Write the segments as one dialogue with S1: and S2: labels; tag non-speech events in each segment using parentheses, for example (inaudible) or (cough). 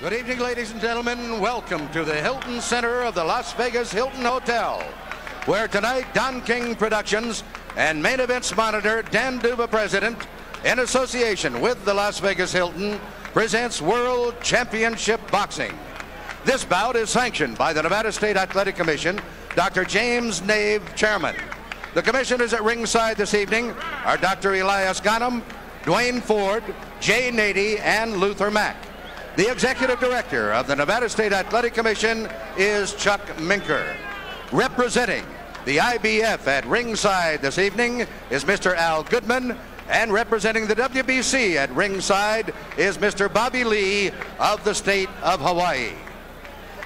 S1: Good evening, ladies and gentlemen. Welcome to the Hilton Center of the Las Vegas Hilton Hotel, where tonight Don King Productions and Main Events Monitor Dan Duva President, in association with the Las Vegas Hilton, presents World Championship Boxing. This bout is sanctioned by the Nevada State Athletic Commission, Dr. James Nave, Chairman. The commissioners at ringside this evening are Dr. Elias Ghanem, Duane Ford, Jay Nady, and Luther Mack. The executive director of the Nevada State Athletic Commission is Chuck Minker. Representing the IBF at ringside this evening is Mr. Al Goodman, and representing the WBC at ringside is Mr. Bobby Lee of the state of Hawaii.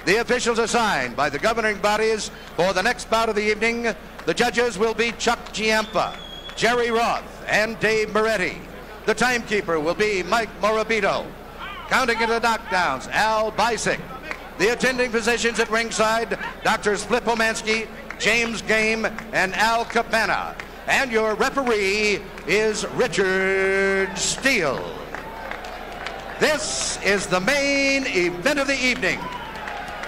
S1: The officials assigned by the governing bodies for the next bout of the evening, the judges will be Chuck Giampa, Jerry Roth, and Dave Moretti. The timekeeper will be Mike Morabito. Counting into the knockdowns, Al Bisick. The attending physicians at ringside, Doctors Flip Homansky, James Game, and Al Capana. And your referee is Richard Steele. This is the main event of the evening.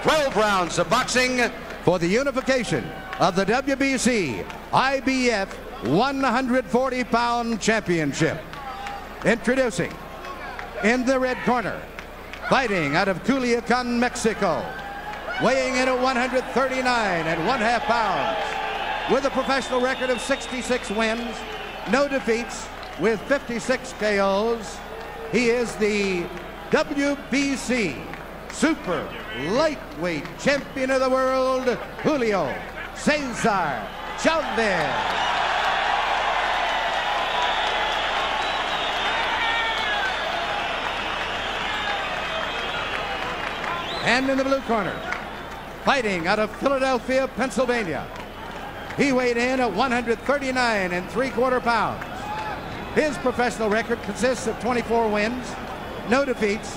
S1: 12 rounds of boxing for the unification of the WBC IBF 140 pound championship. Introducing in the red corner, fighting out of Culiacan, Mexico, weighing in at 139 and one half pounds, with a professional record of 66 wins, no defeats, with 56 KOs. He is the WBC Super Lightweight Champion of the World, Julio Cesar Chavez. And in the blue corner, fighting out of Philadelphia, Pennsylvania. He weighed in at 139 and three quarter pounds. His professional record consists of 24 wins, no defeats,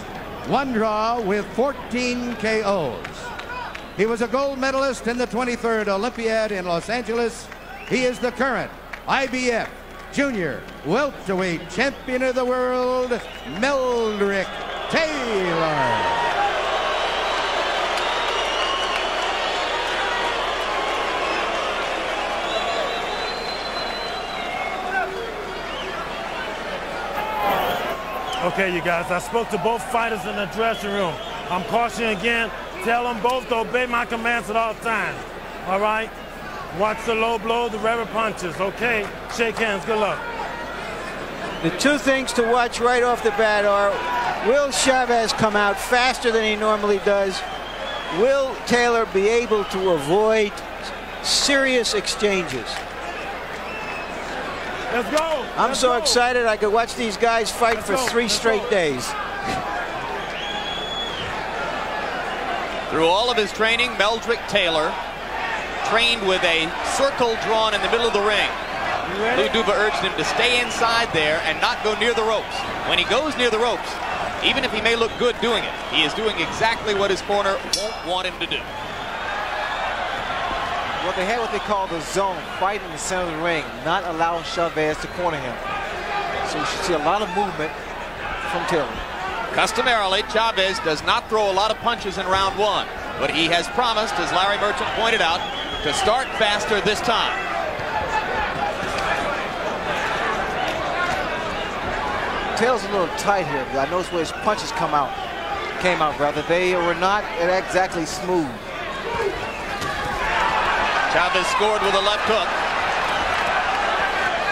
S1: one draw with 14 KOs. He was a gold medalist in the 23rd Olympiad in Los Angeles. He is the current IBF Junior Welterweight Champion of the World, Meldrick Taylor.
S2: Okay, you guys, I spoke to both fighters in the dressing room. I'm cautioning again, tell them both to obey my commands at all times. All right? Watch the low blow, the rubber punches, okay? Shake hands, good luck.
S3: The two things to watch right off the bat are, will Chavez come out faster than he normally does? Will Taylor be able to avoid serious exchanges?
S2: Let's go.
S3: I'm
S2: Let's
S3: so
S2: go.
S3: excited I could watch these guys fight
S2: Let's
S3: for
S2: go.
S3: three
S2: Let's
S3: straight
S2: go.
S3: days.
S4: Through all of his training, Meldrick Taylor trained with a circle drawn in the middle of the ring. Lou Duva urged him to stay inside there and not go near the ropes. When he goes near the ropes, even if he may look good doing it, he is doing exactly what his corner won't want him to do.
S5: Well, they had what they call the zone, fight in the center of the ring, not allowing Chavez to corner him. So you should see a lot of movement from Taylor.
S4: Customarily, Chavez does not throw a lot of punches in round one, but he has promised, as Larry Merchant pointed out, to start faster this time.
S5: Taylor's a little tight here. but I noticed where his punches come out, came out rather. They were not exactly smooth.
S4: Chavez scored with a left hook.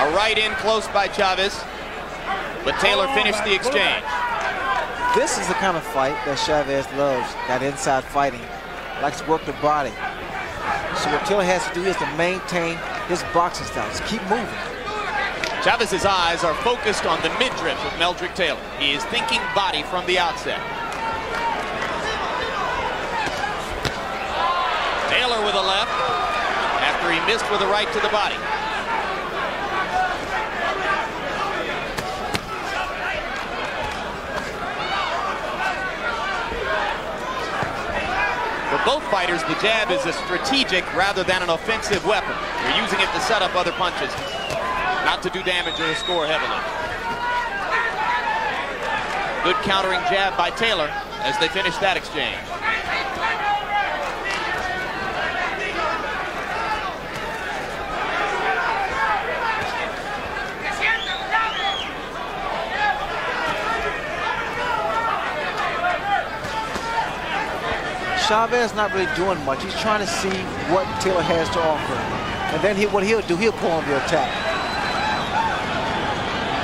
S4: A right in close by Chavez, but Taylor finished the exchange.
S5: This is the kind of fight that Chavez loves, that inside fighting. Likes to work the body. So what Taylor has to do is to maintain his boxing style. Just keep moving.
S4: Chavez's eyes are focused on the midriff of Meldrick Taylor. He is thinking body from the outset. Taylor with a left after he missed with a right to the body. For both fighters, the jab is a strategic rather than an offensive weapon. They're using it to set up other punches, not to do damage or score heavily. Good countering jab by Taylor as they finish that exchange.
S5: Chavez not really doing much. He's trying to see what Taylor has to offer. And then he, what he'll do, he'll pull on the attack.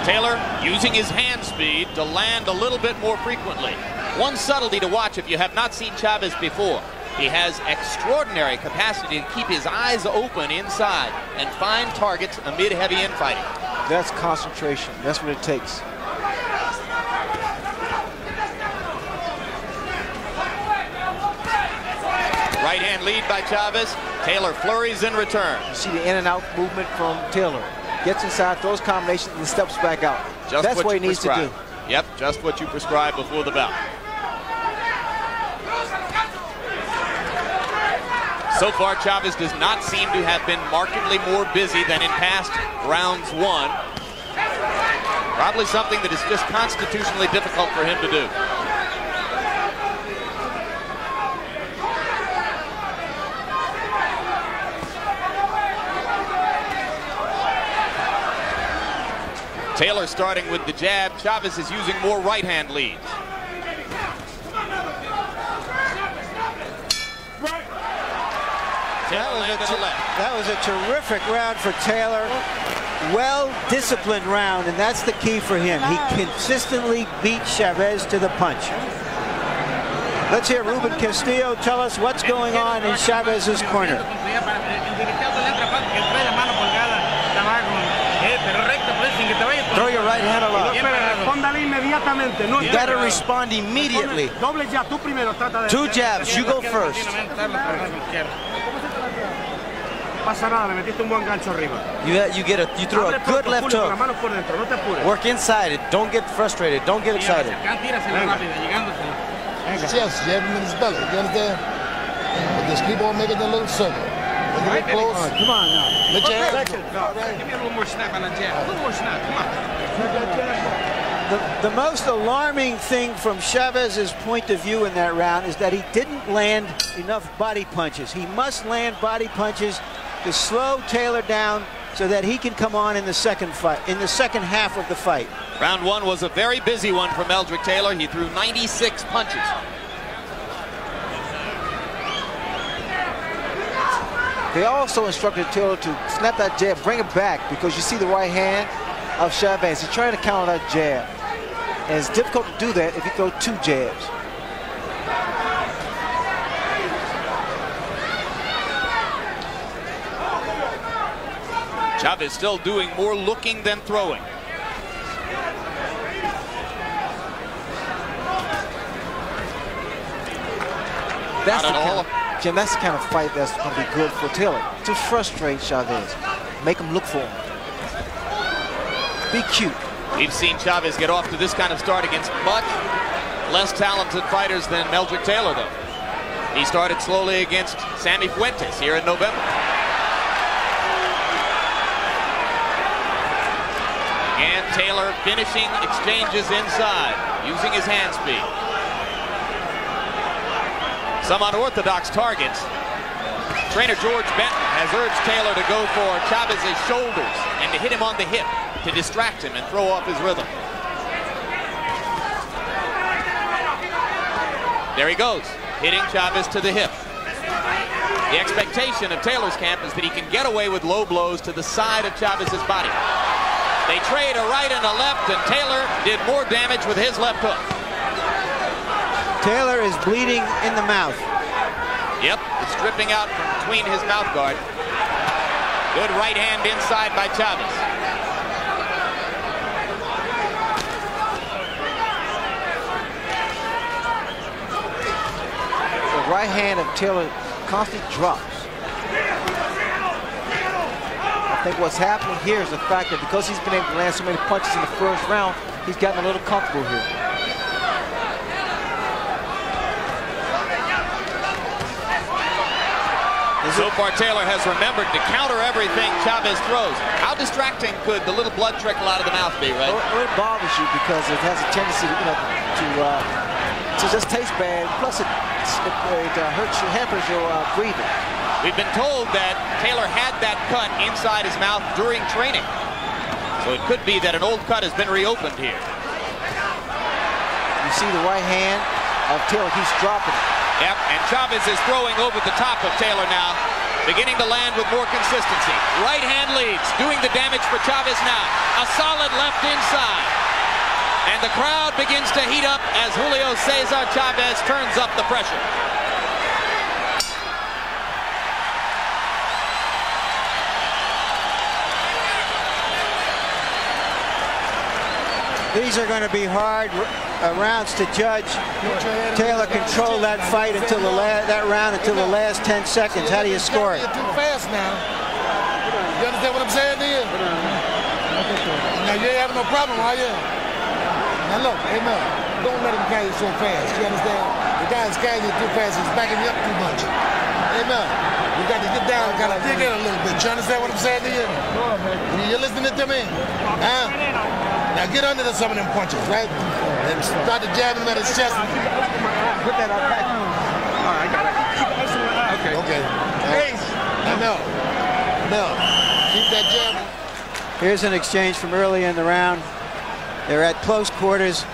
S4: Taylor using his hand speed to land a little bit more frequently. One subtlety to watch if you have not seen Chavez before. He has extraordinary capacity to keep his eyes open inside and find targets amid heavy infighting.
S5: That's concentration. That's what it takes.
S4: Right hand lead by Chavez. Taylor flurries in return.
S5: You see the in and out movement from Taylor. Gets inside, throws combinations, and steps back out.
S4: Just
S5: That's
S4: what,
S5: what, he needs
S4: prescribe.
S5: to do.
S4: Yep, just what you prescribed before the bout. So far, Chavez does not seem to have been markedly more busy than in past rounds one. Probably something that is just constitutionally difficult for him to do. Taylor starting with the jab. Chavez is using more right hand leads.
S3: That was, a
S4: landed
S3: ter-
S4: a left.
S3: that was a terrific round for Taylor. Well-disciplined round, and that's the key for him. He consistently beat Chavez to the punch. Let's hear Ruben Castillo tell us what's going on in Chavez's corner.
S5: Throw your right hand aloft.
S6: Respóndale inmediatamente. No
S5: You
S6: espere.
S5: got to respond immediately.
S6: Doble ya, tú primero trata de.
S5: Two jabs, you go first.
S6: Pasa nada, le metiste un buen gancho arriba.
S7: You uh, you get a you throw
S6: Abre
S7: a good left
S6: Julio, con las
S7: hook.
S6: manos por dentro, no te apures.
S7: Work inside it. Don't get frustrated. Don't get excited.
S8: Yes, jab him in his belly. You understand? But just keep on making the little circle. When you get close,
S3: Come on now.
S8: let your hands go.
S6: Give me a little more snap on the jab. A little more snap, come on.
S3: The, the most alarming thing from Chavez's point of view in that round is that he didn't land enough body punches. He must land body punches to slow Taylor down so that he can come on in the second fight, in the second half of the fight.
S4: Round one was a very busy one for Meldrick Taylor. He threw 96 punches.
S5: They also instructed Taylor to snap that jab, bring it back, because you see the right hand of Chavez. He's trying to counter that jab. And it's difficult to do that if you throw two jabs.
S4: Chavez still doing more looking than throwing.
S5: That's
S4: Not
S5: the kind
S4: all.
S5: of, Jim, that's the kind of fight that's going to be good for Taylor. To frustrate Chavez. Make him look for him. Be cute.
S4: We've seen Chavez get off to this kind of start against much less talented fighters than Meldrick Taylor, though. He started slowly against Sammy Fuentes here in November. And Taylor finishing exchanges inside, using his hand speed. Some unorthodox targets. Trainer George Benton has urged Taylor to go for Chavez's shoulders and to hit him on the hip to distract him and throw off his rhythm. There he goes, hitting Chavez to the hip. The expectation of Taylor's camp is that he can get away with low blows to the side of Chavez's body. They trade a right and a left, and Taylor did more damage with his left hook.
S3: Taylor is bleeding in the mouth.
S4: Yep, it's dripping out from between his mouth guard. Good right hand inside by Chavez.
S5: Right hand of Taylor constantly drops. I think what's happening here is the fact that because he's been able to land so many punches in the first round, he's gotten a little comfortable here.
S4: So far, Taylor has remembered to counter everything Chavez throws. How distracting could the little blood trickle out of the mouth be, right?
S5: Well, it bothers you because it has a tendency to, you know, to uh, to just taste bad. Plus, it, it, uh, hurts your hampers your uh, breathing.
S4: We've been told that Taylor had that cut inside his mouth during training. So it could be that an old cut has been reopened here.
S5: You see the right hand of Taylor. He's dropping it.
S4: Yep, and Chavez is throwing over the top of Taylor now, beginning to land with more consistency. Right hand leads, doing the damage for Chavez now. A solid left inside. And the crowd begins to heat up as Julio Cesar Chavez turns up the pressure.
S3: These are going to be hard uh, rounds to judge. Taylor controlled that fight until the la- that round until the last 10 seconds. How do you score it?
S8: You're too fast now. You understand what I'm saying to you? Now you ain't having no problem, are you? Now look, hey man, don't let him carry you so fast. You understand? The guy's carrying you too fast. He's backing you up too much. Hey man, you got to get down, got to dig in a little bit. You understand what I'm saying to you? You listening to me? Huh? Now get under the, some of them punches, right? And start to jab him at his chest. Put that up back. All right, I got it. Okay. Okay. Hey. No. No. Keep that jab.
S3: Here's an exchange from early in the round. They're at close quarters.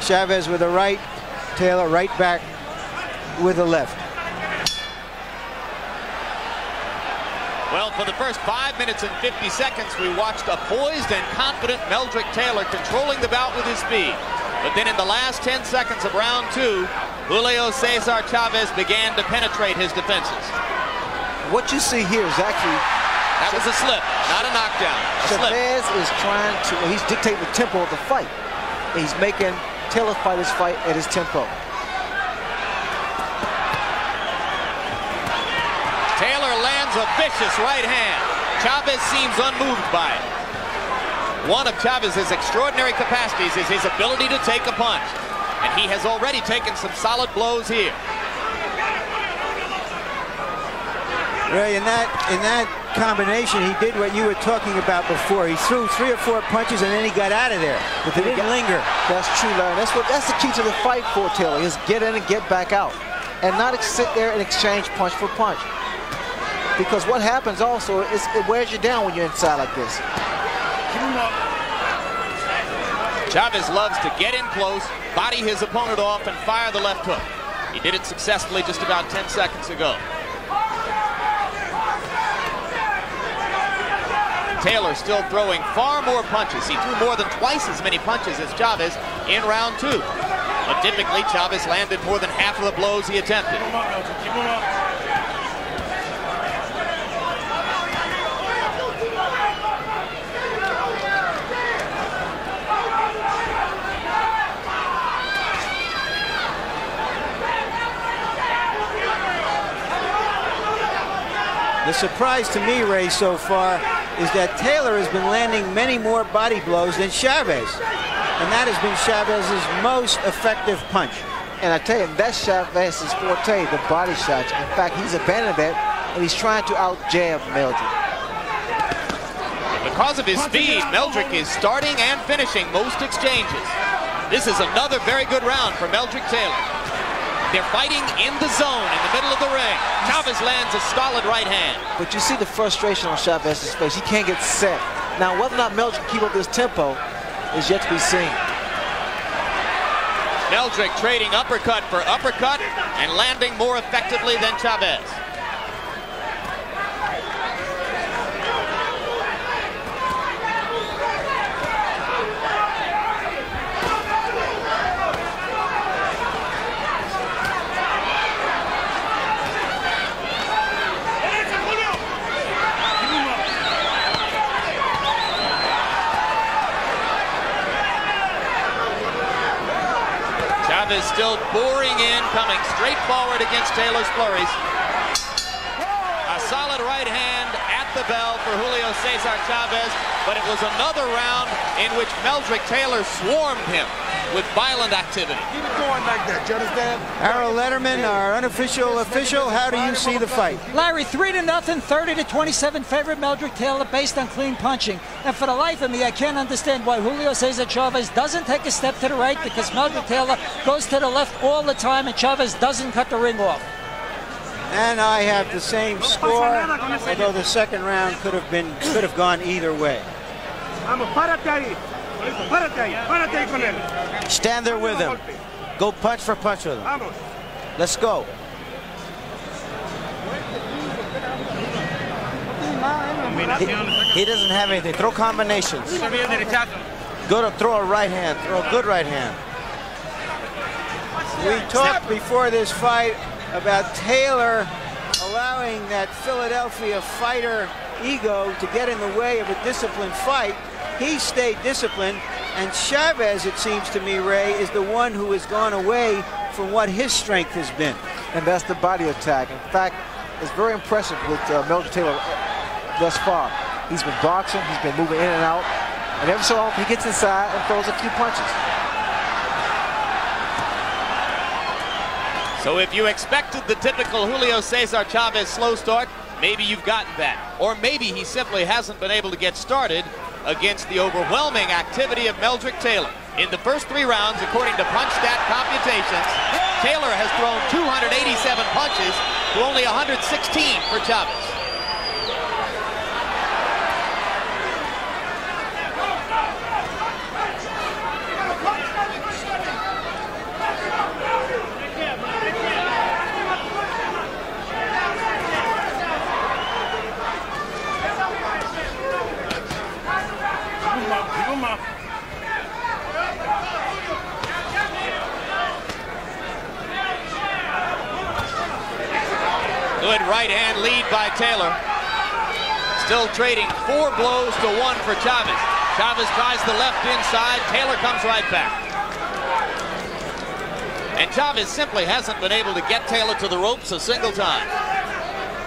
S3: Chavez with a right, Taylor right back with a left.
S4: Well, for the first five minutes and 50 seconds, we watched a poised and confident Meldrick Taylor controlling the bout with his speed. But then in the last 10 seconds of round two, Julio Cesar Chavez began to penetrate his defenses.
S5: What you see here is actually
S4: That was a slip, not a knockdown. A slip.
S5: Chavez is trying to, well, he's dictating the tempo of the fight. He's making Taylor fight his fight at his tempo.
S4: Taylor lands a vicious right hand. Chavez seems unmoved by it. One of Chavez's extraordinary capacities is his ability to take a punch. And he has already taken some solid blows here.
S3: Ray, in that in that combination, he did what you were talking about before. He threw three or four punches and then he got out of there. But they didn't linger.
S5: That's true, Larry. That's what that's the key to the fight for Taylor is get in and get back out. And not sit there and exchange punch for punch. Because what happens also is it wears you down when you're inside like this.
S4: Chavez loves to get in close, body his opponent off, and fire the left hook. He did it successfully just about 10 seconds ago. Taylor still throwing far more punches. He threw more than twice as many punches as Chavez in round two. But typically, Chavez landed more than half of the blows he attempted.
S3: The surprise to me, Ray, so far is that Taylor has been landing many more body blows than Chavez. And that has been Chavez's most effective punch.
S5: And I tell you, that's Chavez's forte, the body shots. In fact, he's abandoned that, and he's trying to out-jab Meldrick.
S4: Because of his speed, Meldrick is starting and finishing most exchanges. This is another very good round for Meldrick Taylor. They're fighting in the zone in the middle of the ring. Chavez lands a solid right hand.
S5: But you see the frustration on Chavez's face. He can't get set. Now, whether or not Meldrick can keep up this tempo is yet to be seen.
S4: Meldrick trading uppercut for uppercut and landing more effectively than Chavez. Chavez still boring in, coming straight forward against Taylor's flurries. A solid right hand at the bell for Julio Cesar Chavez, but it was another round in which Meldrick Taylor swarmed him with violent activity.
S8: Keep it going like that, you understand?
S3: Harold Lederman, our unofficial official, how do you see the fight?
S9: Larry, 3 to nothing, 30 to 27 favorite Meldrick Taylor based on clean punching. And for the life of me, I can't understand why Julio Cesar Chavez doesn't take a step to the right because Meldrick Taylor goes to the left all the time and Chavez doesn't cut the ring off.
S3: And I have the same score, although the second round could have been could have gone either way.
S6: Vamos, párate ahí. Párate ahí, párate ahí con él.
S7: Stand there with him. Go punch for punch with him. Let's go. He, he doesn't have anything. Throw combinations. Go to throw a right hand. Throw a good right hand.
S3: We talked before this fight about Taylor allowing that Philadelphia fighter ego to get in the way of a disciplined fight. He stayed disciplined, and Chavez, it seems to me, Ray, is the one who has gone away from what his strength has been.
S5: and that's the body attack. In fact, it's very impressive with uh, Meldrick Taylor thus far. He's been boxing, he's been moving in and out, and every so often he gets inside and throws a few punches.
S4: So if you expected the typical Julio Cesar Chavez slow start, maybe you've gotten that. Or maybe he simply hasn't been able to get started against the overwhelming activity of Meldrick Taylor. In the first three rounds, according to PunchStat computations, Taylor has thrown 287 punches to only 116 for Chavez.
S2: Come on.
S4: Good right hand lead by Taylor. Still trading four blows to one for Chavez. Chavez tries the left inside. Taylor comes right back. And Chavez simply hasn't been able to get Taylor to the ropes a single time.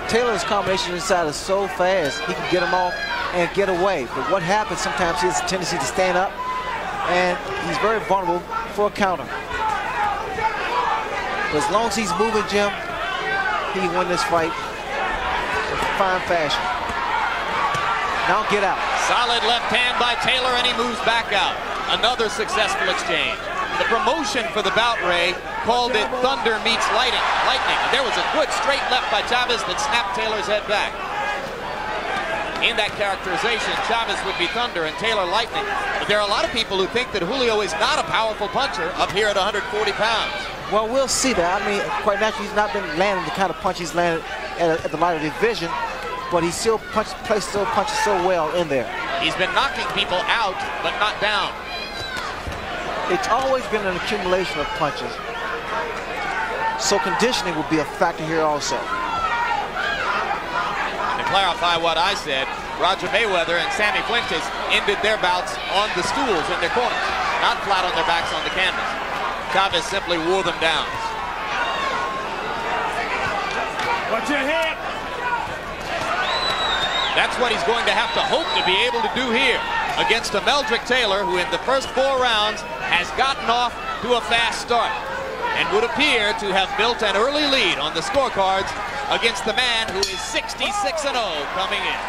S5: Taylor's combination inside is so fast, he can get him off and get away. But what happens sometimes he has a tendency to stand up, and he's very vulnerable for a counter. But as long as he's moving, Jim, he win this fight in fine fashion. Now get out.
S4: Solid left hand by Taylor, and he moves back out. Another successful exchange. The promotion for the bout, Ray, called it Thunder meets Lightning. Lightning. And there was a good straight left by Chavez that snapped Taylor's head back. In that characterization, Chavez would be Thunder and Taylor Lightning. But there are a lot of people who think that Julio is not a powerful puncher up here at 140 pounds.
S5: Well, we'll see that. I mean, quite naturally, he's not been landing the kind of punch he's landed at, at the lighter division, but he still punch, places those punches so well in there.
S4: He's been knocking people out, but not down.
S5: It's always been an accumulation of punches. So conditioning will be a factor here also.
S4: To clarify what I said, Roger Mayweather and Sammy Fuentes ended their bouts on the stools in their corners, not flat on their backs on the canvas. Chavez simply wore them down.
S2: Watch your head.
S4: That's what he's going to have to hope to be able to do here against a Meldrick Taylor who in the first four rounds has gotten off to a fast start and would appear to have built an early lead on the scorecards against the man who is 66-0 coming in.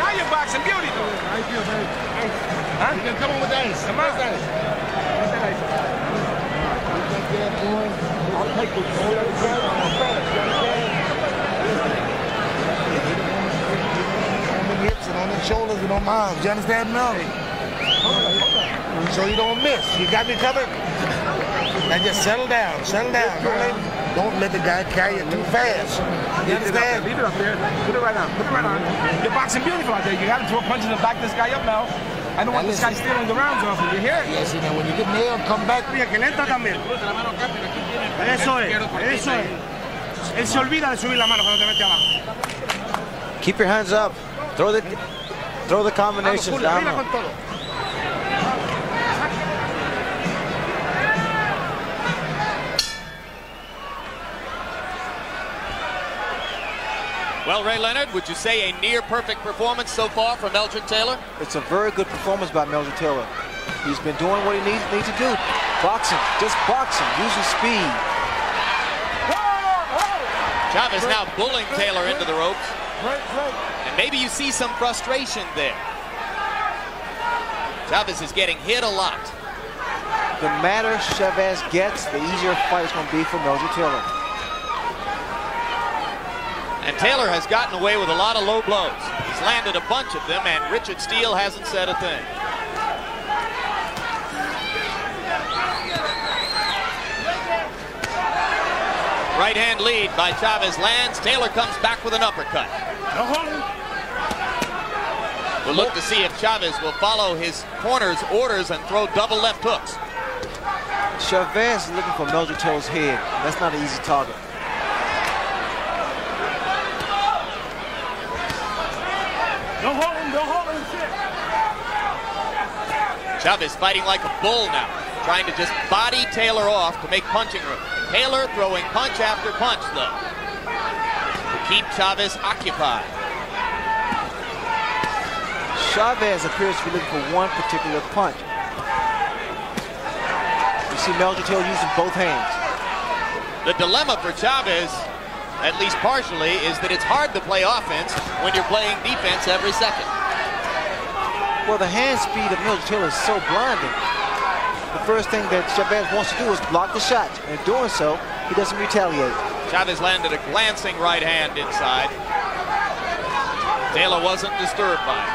S6: Now you're boxing beauty, though.
S8: How you feel, baby?
S6: Huh?
S8: You can come on with the ice.
S6: Come on.
S8: Where's the ice? I'll take it. On the hips and on the shoulders and on my arms. You understand me? So you don't miss. You got me covered? Now just settle down. Settle down. Don't let, don't let the guy carry it too fast. You understand?
S6: Leave it up there. Put it right on. Put it right on. You're boxing beautiful out there. You got to throw a punches and back this guy up now. I don't want this guy stealing the rounds off you. You hear it?
S8: Yes, know, when you get nailed, come back.
S2: Mira, que también. Eso es, eso es. Él se olvida de subir la mano cuando te mete abajo.
S7: Keep your hands up. Throw the throw the ah, combinations
S2: Julio,
S7: down.
S4: Well, Ray Leonard, would you say a near perfect performance so far from Meldrick Taylor?
S5: It's a very good performance by Meldrick Taylor. He's been doing what he needs, needs to do. Boxing, just boxing, using speed.
S4: Chavez now bullying Taylor into the ropes. And maybe you see some frustration there. Chavez is getting hit a lot.
S5: The madder Chavez gets, the easier fight is going to be for Meldrick Taylor.
S4: And Taylor has gotten away with a lot of low blows. He's landed a bunch of them, and Richard Steele hasn't said a thing. Right hand lead by Chavez lands. Taylor comes back with an uppercut. We'll look to see if Chavez will follow his corner's orders and throw double left hooks.
S5: Chavez is looking for Taylor's head. That's not an easy target.
S2: Don't hold him, don't hold him, shit.
S4: Chavez fighting like a bull now, trying to just body Taylor off to make punching room. Taylor throwing punch after punch, though, to keep Chavez occupied.
S5: Chavez appears to be looking for one particular punch. You see Meldrick Taylor using both hands.
S4: The dilemma for Chavez, at least partially, is that it's hard to play offense when you're playing defense every second.
S5: Well, the hand speed of Meldrick Taylor is so blinding. The first thing that Chavez wants to do is block the shot. And in doing so, he doesn't retaliate.
S4: Chavez landed a glancing right hand inside. Taylor wasn't disturbed by it.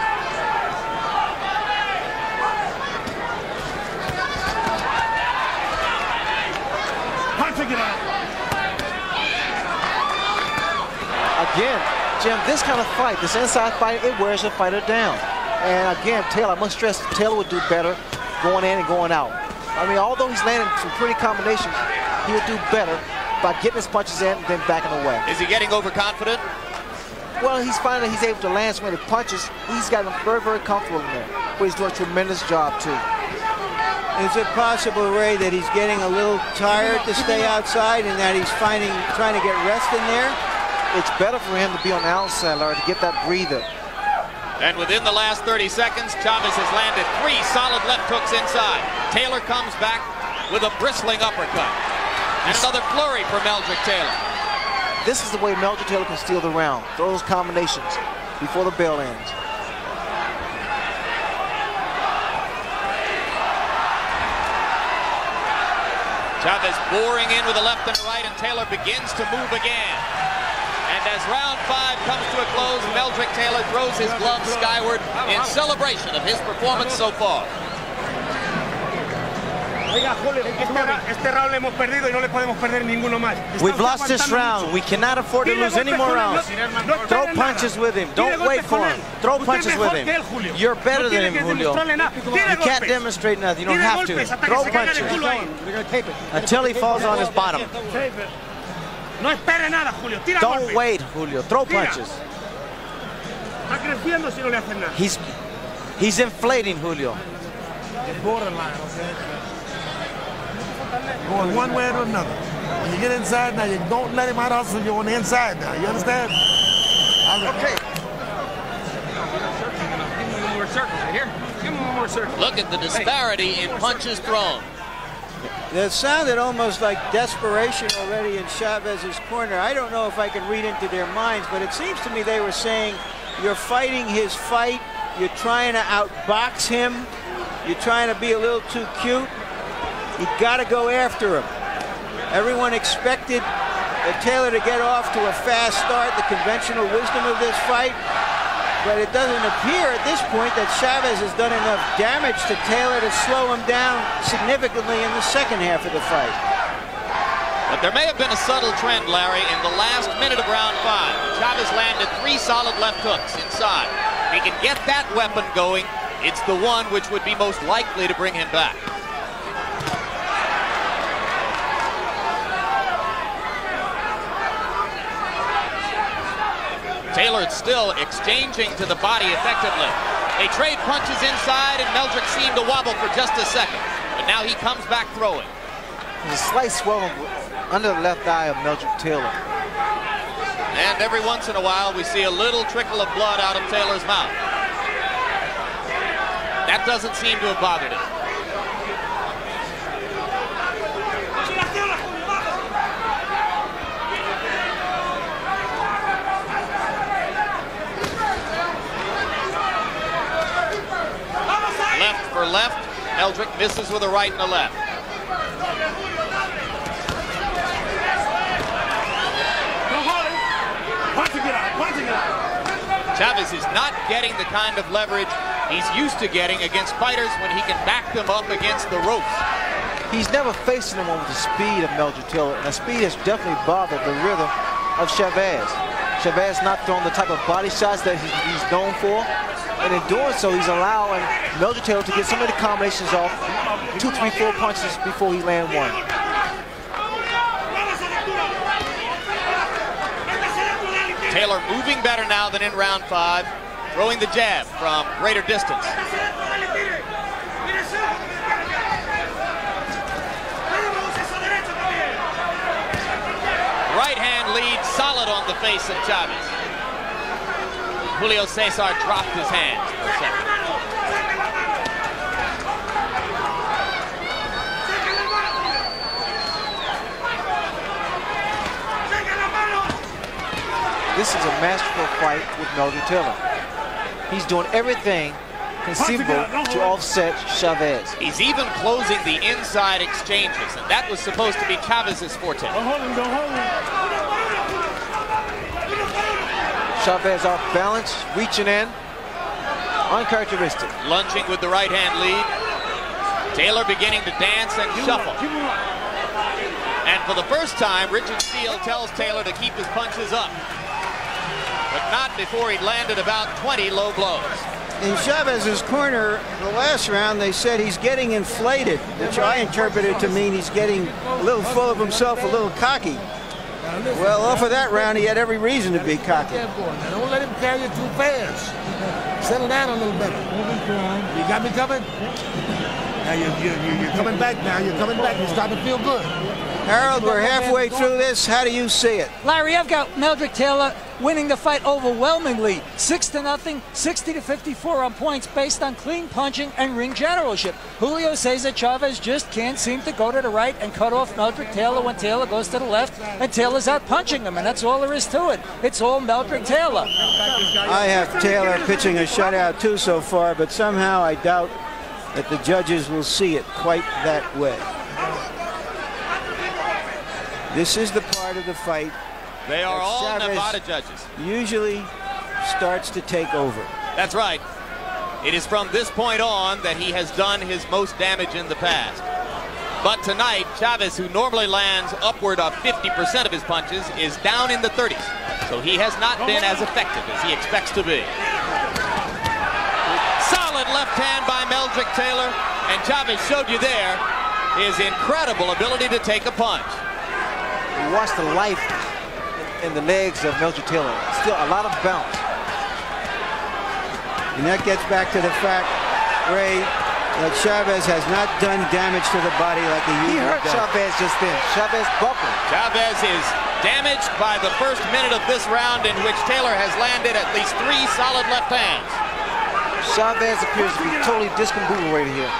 S2: Punch it out.
S5: Again, Jim, this kind of fight, this inside fight, it wears a fighter down. And again, Taylor, I must stress, Taylor would do better going in and going out. I mean, although he's landing some pretty combinations, he would do better by getting his punches in and then backing away.
S4: Is he getting overconfident?
S5: Well, he's finding he's able to land so many punches. He's gotten very, very comfortable in there. But he's doing a tremendous job, too.
S3: Is it possible, Ray, that he's getting a little tired to stay outside and that he's finding trying to get rest in there?
S5: It's better for him to be on the outside, Larry, to get that breather.
S4: And within the last 30 seconds, Chavez has landed three solid left hooks inside. Taylor comes back with a bristling uppercut. And another flurry for Meldrick Taylor.
S5: This is the way Meldrick Taylor can steal the round. Throw those combinations before the bell ends.
S4: Chavez boring in with a left and a right, and Taylor begins to move again. And as round five comes to a close, Meldrick Taylor throws his glove skyward in celebration of his performance so far.
S7: We've lost this round. We cannot afford to lose any more rounds. Throw punches with him. Don't wait for him. Throw punches with him. You're better than him, Julio. You can't demonstrate nothing. You don't have to. Throw punches. Until he falls on his bottom.
S6: No espere nada, Julio. Tira
S7: Don't
S6: golpe.
S7: wait, Julio. Throw punches.
S6: Está creciendo si no le hacen nada.
S7: He's he's inflating Julio.
S8: It's borderline, okay? Going one way or another. When you get inside now, you don't let him out hustle you on the inside now. You understand? Okay.
S6: Give him one more circle right here. Give him one more circle.
S4: Look at the disparity in punches thrown.
S3: It sounded almost like desperation already in Chavez's corner. I don't know if I can read into their minds, but it seems to me they were saying, you're fighting his fight, you're trying to outbox him, you're trying to be a little too cute. You got to go after him. Everyone expected Taylor to get off to a fast start, the conventional wisdom of this fight. But it doesn't appear at this point that Chavez has done enough damage to Taylor to slow him down significantly in the second half of the fight.
S4: But there may have been a subtle trend, Larry, in the last minute of round five. Chavez landed three solid left hooks inside. If he can get that weapon going, it's the one which would be most likely to bring him back. Taylor still exchanging to the body effectively. They trade punches inside, and Meldrick seemed to wobble for just a second. But now he comes back throwing.
S5: There's a slight swelling under the left eye of Meldrick Taylor.
S4: And every once in a while, we see a little trickle of blood out of Taylor's mouth. That doesn't seem to have bothered him. Left. Meldrick misses with a right and a left. Chavez is not getting the kind of leverage he's used to getting against fighters when he can back them up against the ropes.
S5: He's never facing anyone with the speed of Meldrick Taylor, and the speed has definitely bothered the rhythm of Chavez. Chavez not throwing the type of body shots that he's known for, and in doing so, he's allowing Meldrick Taylor to get some of the combinations off, two, three, four punches before he land one.
S4: Taylor moving better now than in round five, throwing the jab from greater distance. Right hand lead solid on the face of Chavez. Julio Cesar dropped his hands for a second.
S5: This is a masterful fight with Meldrick Taylor. He's doing everything conceivable to offset Chavez.
S4: He's even closing the inside exchanges, and that was supposed to be Chavez's forte.
S5: Chavez off balance, reaching in, uncharacteristic.
S4: Lunging with the right hand lead. Taylor beginning to dance and shuffle. And for the first time, Richard Steele tells Taylor to keep his punches up. But not before he'd landed about 20 low blows.
S3: In Chavez's corner, the last round, they said he's getting inflated, which I interpreted to mean he's getting a little full of himself, a little cocky. Well, off of that round, he had every reason to be cocky.
S8: Now, don't let him carry you too fast. Settle down a little better. You got me coming? Now you're, you're, you're coming back now. You're coming back. You're starting to feel good.
S3: Harold, we're halfway through this. How do you see it?
S9: Larry, I've got Meldrick Taylor winning the fight overwhelmingly, six to nothing, 60 to 54 on points based on clean punching and ring generalship. Julio Cesar Chavez just can't seem to go to the right and cut off Meldrick Taylor when Taylor goes to the left, and Taylor's out punching him, and that's all there is to it. It's all Meldrick Taylor.
S3: I have Taylor pitching a shutout too so far, but somehow I doubt that the judges will see it quite that way. This is the part of the fight
S4: They are
S3: that
S4: all
S3: Chavez
S4: Nevada judges.
S3: usually starts to take over.
S4: That's right. It is from this point on that he has done his most damage in the past. But tonight, Chavez, who normally lands upward of 50% of his punches, is down in the 30s. So he has not been as effective as he expects to be. Solid left hand by Meldrick Taylor, and Chavez showed you there his incredible ability to take a punch.
S5: You watch the life in the legs of Meldrick Taylor. Still a lot of bounce.
S3: And that gets back to the fact, Ray, that Chavez has not done damage to the body like he
S5: He hurt
S3: does.
S5: Chavez just then. Chavez buckled.
S4: Chavez is damaged by the first minute of this round in which Taylor has landed at least three solid left hands.
S5: Chavez appears to be totally discombobulated here.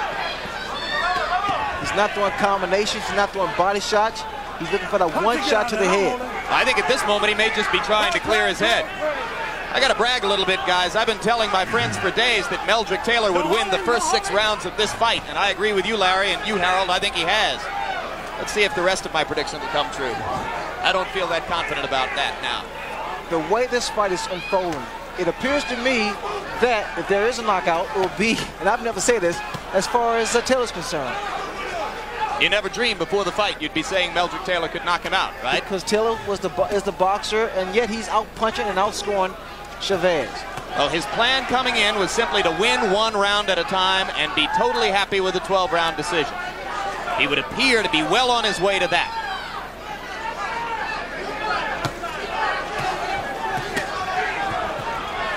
S5: He's not throwing combinations. He's not throwing body shots. He's looking for that one shot to the head.
S4: I think at this moment he may just be trying to clear his head. I got to brag a little bit, guys. I've been telling my friends for days that Meldrick Taylor would win the first six rounds of this fight, and I agree with you, Larry, and you, Harold. I think he has. Let's see if the rest of my predictions will come true. I don't feel that confident about that now.
S5: The way this fight is unfolding, it appears to me that if there is a knockout, it will be, and I've never said this, as far as uh, Taylor's concerned.
S4: You never dreamed before the fight you'd be saying Meldrick Taylor could knock him out, right?
S5: Because Taylor was the is the boxer, and yet he's out punching and outscoring Chavez.
S4: Well, his plan coming in was simply to win one round at a time and be totally happy with a 12 round decision. He would appear to be well on his way to that.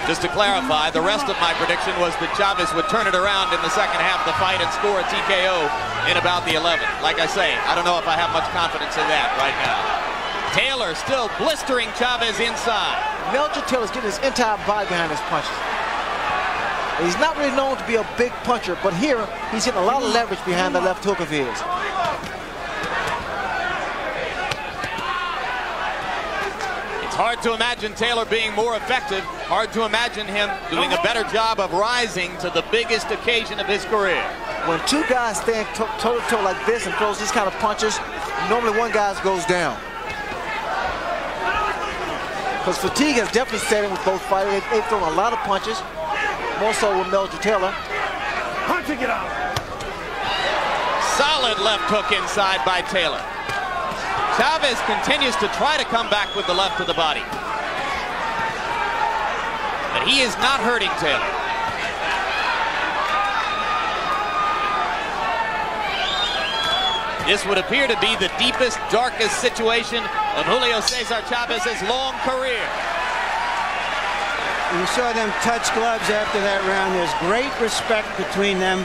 S4: Just to clarify, the rest of my prediction was that Chavez would turn it around in the second half of the fight and score a TKO in about the 11th. Like I say, I don't know if I have much confidence in that right now. Taylor still blistering Chavez inside.
S5: Meldrick Taylor's getting his entire body behind his punches. He's not really known to be a big puncher, but here he's getting a lot of leverage behind the left hook of his.
S4: It's hard to imagine Taylor being more effective. Hard to imagine him doing a better job of rising to the biggest occasion of his career.
S5: When two guys stand toe-to-toe -to -toe like this and throws these kind of punches, normally one guy goes down. Because fatigue has definitely set in with both fighters. They've thrown a lot of punches more so with Meldrick Taylor.
S2: Punching it out.
S4: Solid left hook inside by Taylor. Chavez continues to try to come back with the left of the body. But he is not hurting Taylor. This would appear to be the deepest, darkest situation of Julio Cesar Chavez's long career.
S3: You saw them touch gloves after that round. There's great respect between them.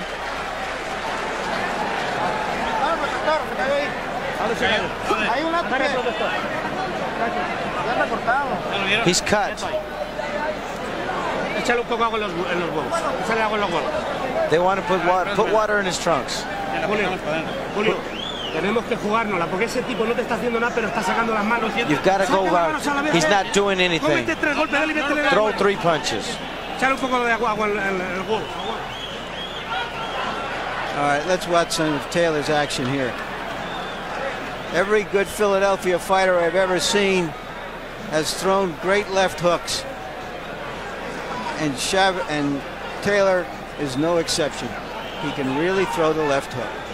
S3: He's cut.
S7: They want to put water, put water in his trunks.
S6: Tenemos que jugárnosla porque ese tipo no te está haciendo nada, pero está sacando las manos.
S7: You've got to go out. He's not doing anything. Throw three punches.
S6: Echale un poco de agua al
S3: All right, let's watch some of Taylor's action here. Every good Philadelphia fighter I've ever seen has thrown great left hooks. And Chav and Taylor is no exception. He can really throw the left hook.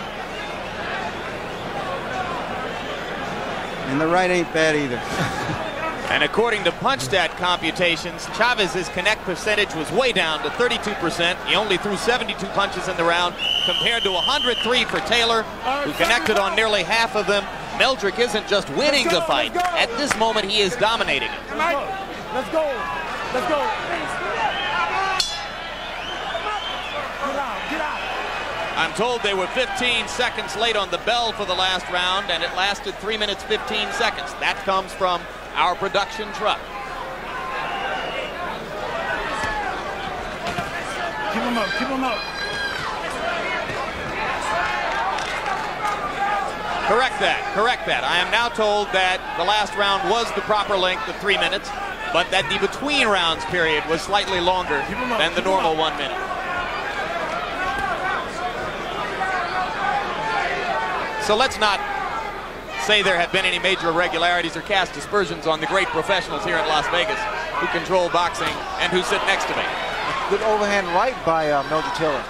S3: And the right ain't bad either. (laughs)
S4: and according to punch PunchStat computations, Chavez's connect percentage was way down to 32%. He only threw 72 punches in the round compared to 103 for Taylor, who connected on nearly half of them. Meldrick isn't just winning the fight. At this moment, he is dominating it.
S2: Let's go. Let's go.
S4: I'm told they were 15 seconds late on the bell for the last round, and it lasted 3 minutes 15 seconds. That comes from our production truck.
S2: Keep him up, keep him up.
S4: Correct that, correct that. I am now told that the last round was the proper length of three minutes, but that the between rounds period was slightly longer than the normal one minute. So let's not say there have been any major irregularities or cast dispersions on the great professionals here in Las Vegas who control boxing and who sit next to me.
S5: Good overhand right by uh, Meldrick Taylor.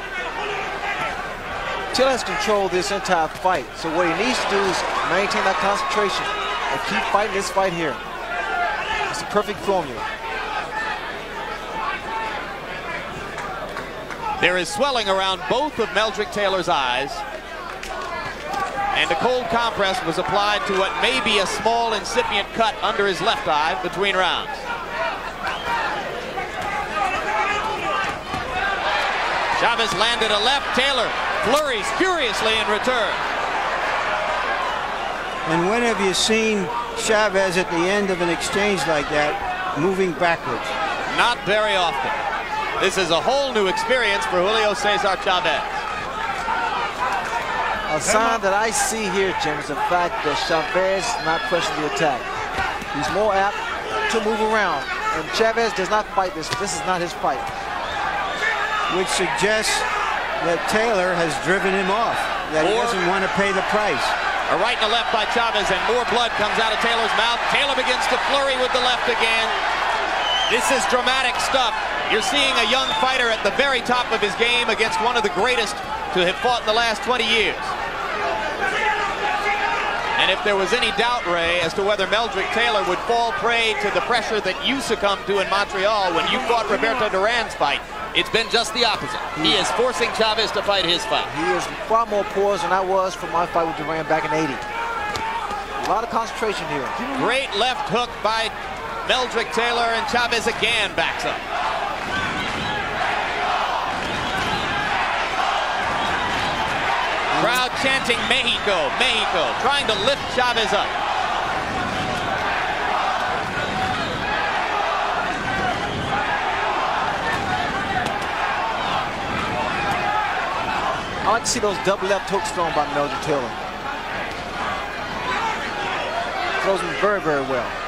S5: Taylor has controlled this entire fight. So what he needs to do is maintain that concentration and keep fighting this fight here. It's a perfect formula.
S4: There is swelling around both of Meldrick Taylor's eyes and a cold compress was applied to what may be a small incipient cut under his left eye between rounds. Chavez landed a left. Taylor flurries furiously in return.
S3: And when have you seen Chavez at the end of an exchange like that moving backwards?
S4: Not very often. This is a whole new experience for Julio Cesar Chavez.
S5: A sign that I see here, Jim, is the fact that Chavez is not pressing the attack. He's more apt to move around. And Chavez does not fight this. This is not his fight.
S3: Which suggests that Taylor has driven him off, that he doesn't want to pay the price.
S4: A right and a left by Chavez, and more blood comes out of Taylor's mouth. Taylor begins to flurry with the left again. This is dramatic stuff. You're seeing a young fighter at the very top of his game against one of the greatest to have fought in the last 20 years. And if there was any doubt, Ray, as to whether Meldrick Taylor would fall prey to the pressure that you succumbed to in Montreal when you fought Roberto Duran's fight, it's been just the opposite. He is forcing Chavez to fight his fight.
S5: He is far more poised than I was for my fight with Duran back in 80. A lot of concentration here.
S4: Great left hook by Meldrick Taylor, and Chavez again backs up. chanting Mexico, Mexico, trying to lift Chavez up.
S5: I like to see those double left hooks thrown by Melvin Taylor. Throws them very, very well.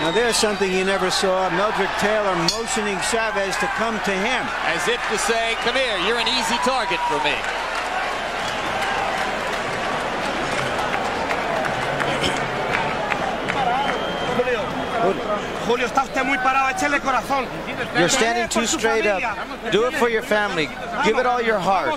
S3: Now there's something you never saw. Meldrick Taylor motioning Chavez to come to him.
S4: As if to say, come here, you're an easy target for me.
S6: Julio, está usted muy parado, échele corazón.
S7: You're standing too straight up. Do it for your family. Give it all your heart.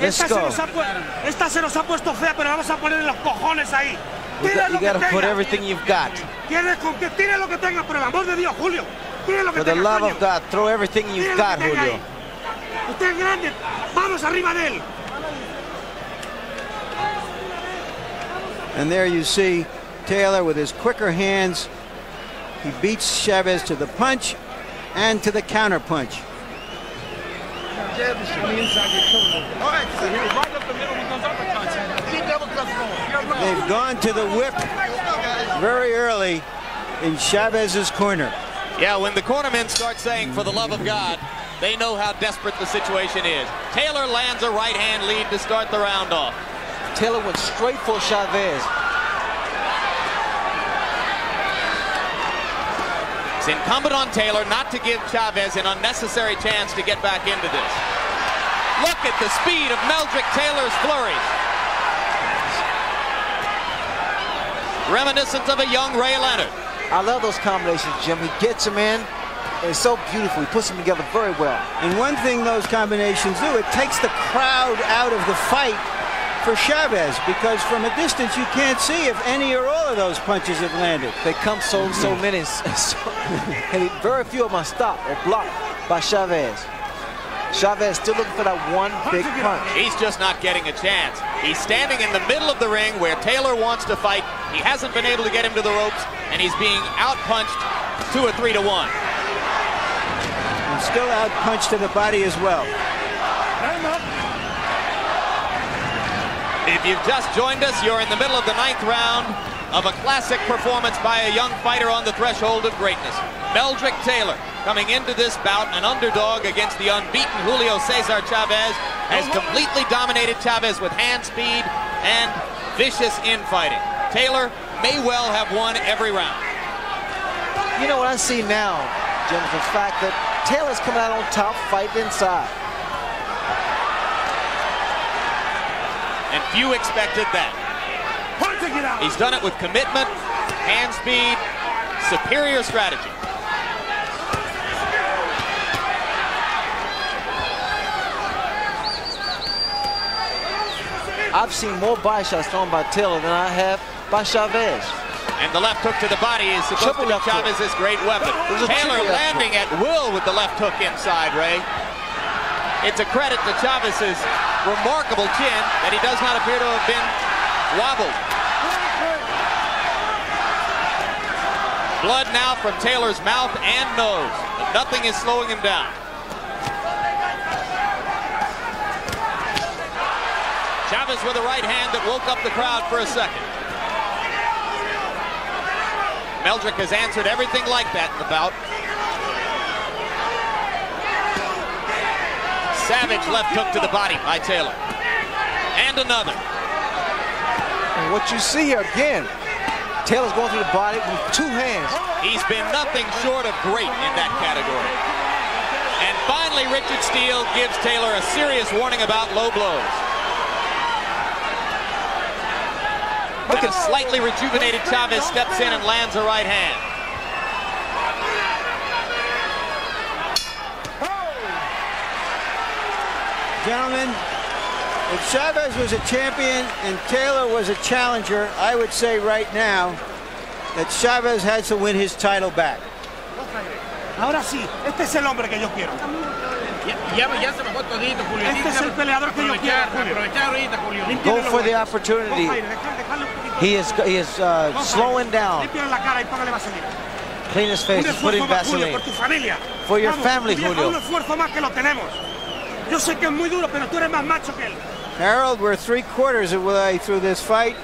S7: Let's go.
S6: nos ha, pu- esta se nos ha puesto fea, pero vamos a poner los cojones ahí.
S7: You got,
S6: lo
S7: you got to put everything you've got.
S6: Tire con que tire lo que tenga, por el amor de Dios, Julio. Tire lo que
S7: For the love of God, throw everything you've got, Julio.
S6: Usted es grande. Vamos arriba de él.
S3: And there you see Taylor with his quicker hands. He beats Chavez to the punch and to the counter punch. They've gone to the whip very early in Chavez's corner.
S4: Yeah, when the cornermen start saying, for the love of God, they know how desperate the situation is. Taylor lands a right hand lead to start the round off.
S5: Taylor went straight for Chavez.
S4: It's incumbent on Taylor not to give Chavez an unnecessary chance to get back into this. Look at the speed of Meldrick Taylor's flurries. Reminiscent of a young Ray Leonard.
S5: I love those combinations, Jim. He gets them in. And it's so beautiful. He puts them together very well.
S3: And one thing those combinations do, it takes the crowd out of the fight for Chavez because from a distance you can't see if any or all of those punches have landed.
S5: They come so so mm-hmm. many, (laughs) so, and very few of them are stopped or blocked by Chavez. Chavez still looking for that one big punch.
S4: He's just not getting a chance. He's standing in the middle of the ring where Taylor wants to fight. He hasn't been able to get him to the ropes, and he's being outpunched two or three to one.
S3: And still out punched to the body as well.
S4: If you've just joined us, you're in the middle of the ninth round of a classic performance by a young fighter on the threshold of greatness. Meldrick Taylor coming into this bout an underdog against the unbeaten Julio Cesar Chavez has uh-huh. completely dominated Chavez with hand speed and vicious infighting. Taylor may well have won every round.
S5: You know what I see now, Jim, is the fact that Taylor's coming out on top, fighting inside.
S4: And few expected that. He's done it with commitment, hand speed, superior strategy.
S5: I've seen more body shots thrown by Taylor than I have by Chavez.
S4: And the left hook to the body is supposed
S5: Triple
S4: to be
S5: left hook.
S4: Chavez's great weapon.
S5: It was a
S4: Taylor landing at will with the left hook inside, Ray. It's a credit to Chavez's remarkable chin that he does not appear to have been wobbled. Blood now from Taylor's mouth and nose, but nothing is slowing him down. With a right hand that woke up the crowd for a second. Meldrick has answered everything like that in the bout. Savage left hook to the body by Taylor. And another.
S5: And what you see here again, Taylor's going through the body with two hands.
S4: He's been nothing short of great in that category. And finally, Richard Steele gives Taylor a serious warning about low blows. And a slightly rejuvenated Chavez steps in and lands a right hand.
S3: Gentlemen, if Chavez was a champion and Taylor was a challenger, I would say right now that Chavez has to win his title back.
S6: Ahora sí, este es el hombre que yo quiero.
S10: Ya, ya se bajó todito, Julio.
S6: Este es el peleador que yo quiero, Julio.
S10: Aprovechar ahorita, Julio.
S5: Go for the opportunity. He is he is uh, slowing down.
S6: Límpiale la cara y póngale vaselina.
S5: Clean his face. He's putting
S6: esfuerzo más, Julio,
S5: Vaseline.
S6: por tu.
S5: For your
S6: Vamos,
S5: family, Julio.
S6: Un esfuerzo más que lo tenemos. Yo sé que es muy duro, pero tú eres más macho que él.
S3: Harold, we're three quarters of the way through this fight.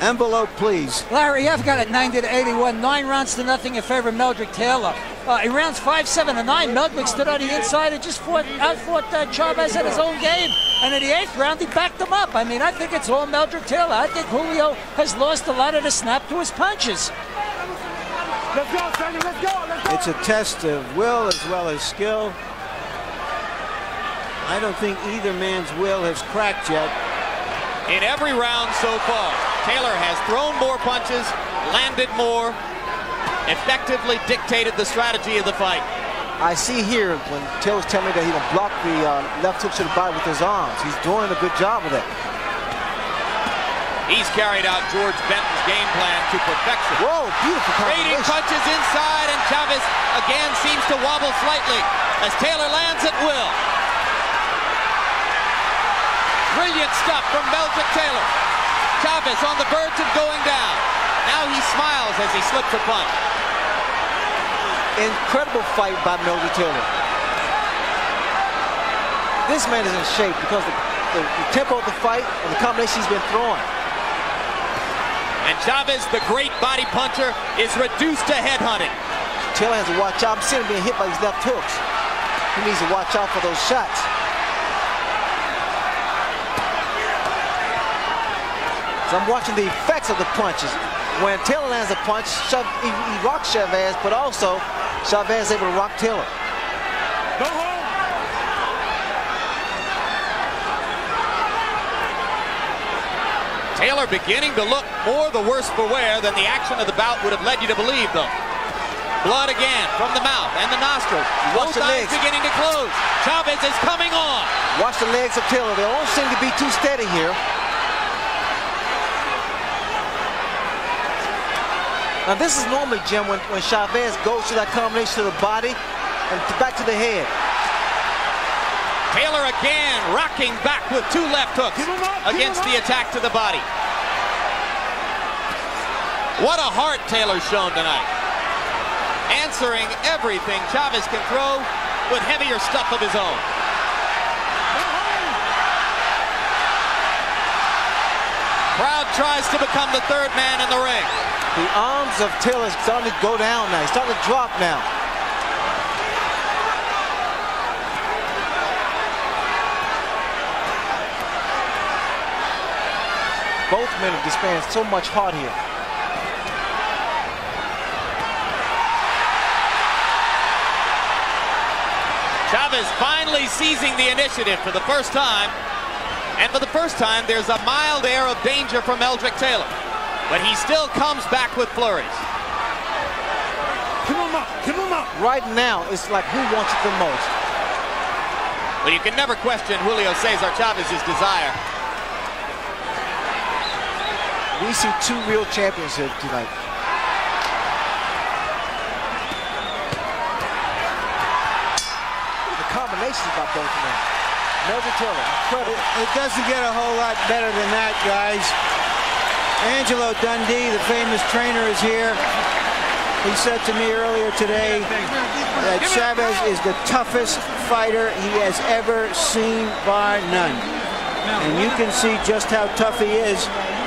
S3: Envelope, please.
S9: Larry, I've got it 90 to 81, nine rounds to nothing in favor of Meldrick Taylor. Uh, in rounds five, seven, and nine, Meldrick stood on the inside and just fought, outfought uh, Chavez at his own game. And in the eighth round, he backed him up. I mean, I think it's all Meldrick Taylor. I think Julio has lost a lot of the snap to his punches.
S2: Let's go, Sonny, let's go, let's go.
S3: It's a test of will as well as skill. I don't think either man's will has cracked yet.
S4: In every round so far, Taylor has thrown more punches, landed more, effectively dictated the strategy of the fight.
S5: I see here when Taylor's telling me that he will block the uh, left hook to the body with his arms. He's doing a good job of that.
S4: He's carried out George Benton's game plan to perfection.
S5: Whoa, beautiful
S4: Trading punches inside, and Chavez again seems to wobble slightly as Taylor lands at will. Brilliant stuff from Meldrick Taylor. Chavez on the verge of going down. Now he smiles as he slips a punch.
S5: Incredible fight by Meldrick Taylor. This man is in shape because the, the, the tempo of the fight and the combination he's been throwing.
S4: And Chavez, the great body puncher, is reduced to headhunting.
S5: Taylor has to watch out. I'm seeing him being hit by these left hooks. He needs to watch out for those shots. So I'm watching the effects of the punches. When Taylor lands a punch, he, he rocks Chavez, but also Chavez is able to rock Taylor.
S2: Go home.
S4: Taylor beginning to look more the worse for wear than the action of the bout would have led you to believe, though. Blood again from the mouth and the nostrils.
S5: Watch
S4: Both
S5: the
S4: eyes
S5: legs.
S4: beginning to close. Chavez is coming on.
S5: Watch the legs of Taylor. They don't seem to be too steady here. Now this is normally, Jim, when, when Chavez goes to that combination to the body and back to the head.
S4: Taylor again rocking back with two left hooks
S2: up,
S4: against the attack to the body. What a heart Taylor's shown tonight. Answering everything Chavez can throw with heavier stuff of his own. Crowd tries to become the third man in the ring.
S5: The arms of Taylor starting to go down now. He's starting to drop now. Both men are displaying so much heart here.
S4: Chavez finally seizing the initiative for the first time. And for the first time, there's a mild air of danger from Meldrick Taylor. But he still comes back with flurries.
S2: Keep him up, keep him up.
S5: Right now, it's like who wants it the most.
S4: But you can never question Julio Cesar Chavez's desire.
S5: We see two real champions here tonight. The combinations by both of them. Meldrick Taylor, incredible.
S3: It doesn't get a whole lot better than that, guys. Angelo Dundee, the famous trainer, is here. He said to me earlier today that Chavez is the toughest fighter he has ever seen, bar none. And you can see just how tough he is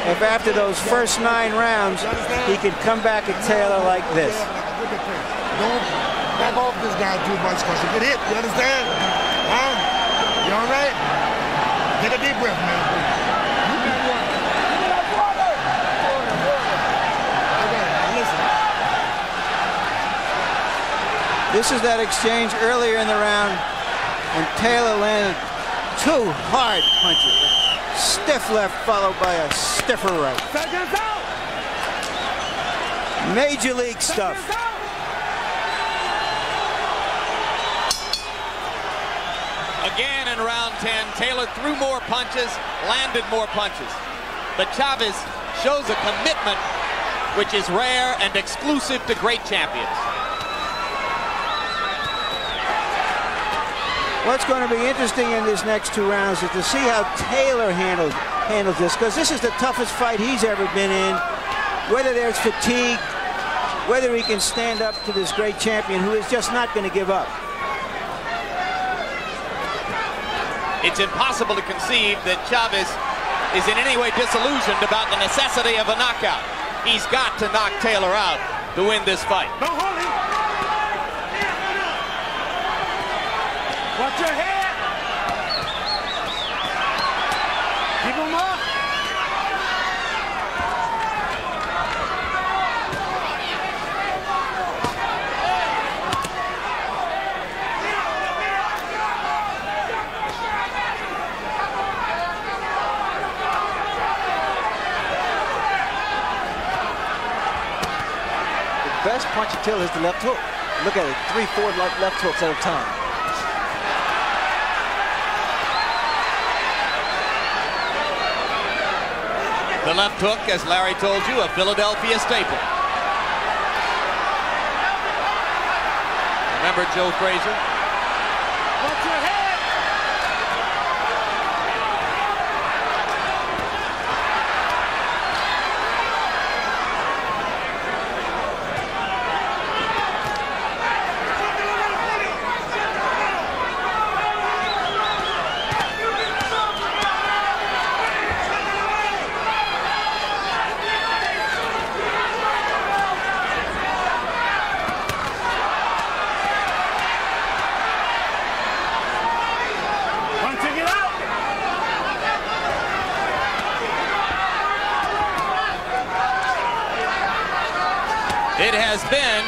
S3: if after those first nine rounds, he can come back at Taylor like this.
S8: Don't back off this guy too much because you get hit. You understand? Huh? You all right? Take a deep breath, man. You got one. Okay, now listen.
S3: This is that exchange earlier in the round, and Taylor landed two hard punches. Stiff left followed by a stiffer right. Major league stuff.
S4: Again in round 10, Taylor threw more punches, landed more punches. But Chavez shows a commitment which is rare and exclusive to great champions.
S3: What's going to be interesting in these next two rounds is to see how Taylor handles handles this, because this is the toughest fight he's ever been in. Whether there's fatigue, whether he can stand up to this great champion who is just not going to give up.
S4: It's impossible to conceive that Chavez is in any way disillusioned about the necessity of a knockout. He's got to knock Taylor out to win this fight.
S2: Don't hold him. Watch your head. Him up.
S5: The best punch until is the left hook. Look at it, three, four left, left hooks at a time.
S4: The left hook, as Larry told you, a Philadelphia staple. Remember Joe Frazier?
S2: Watch your head. Punching it out.
S4: It has been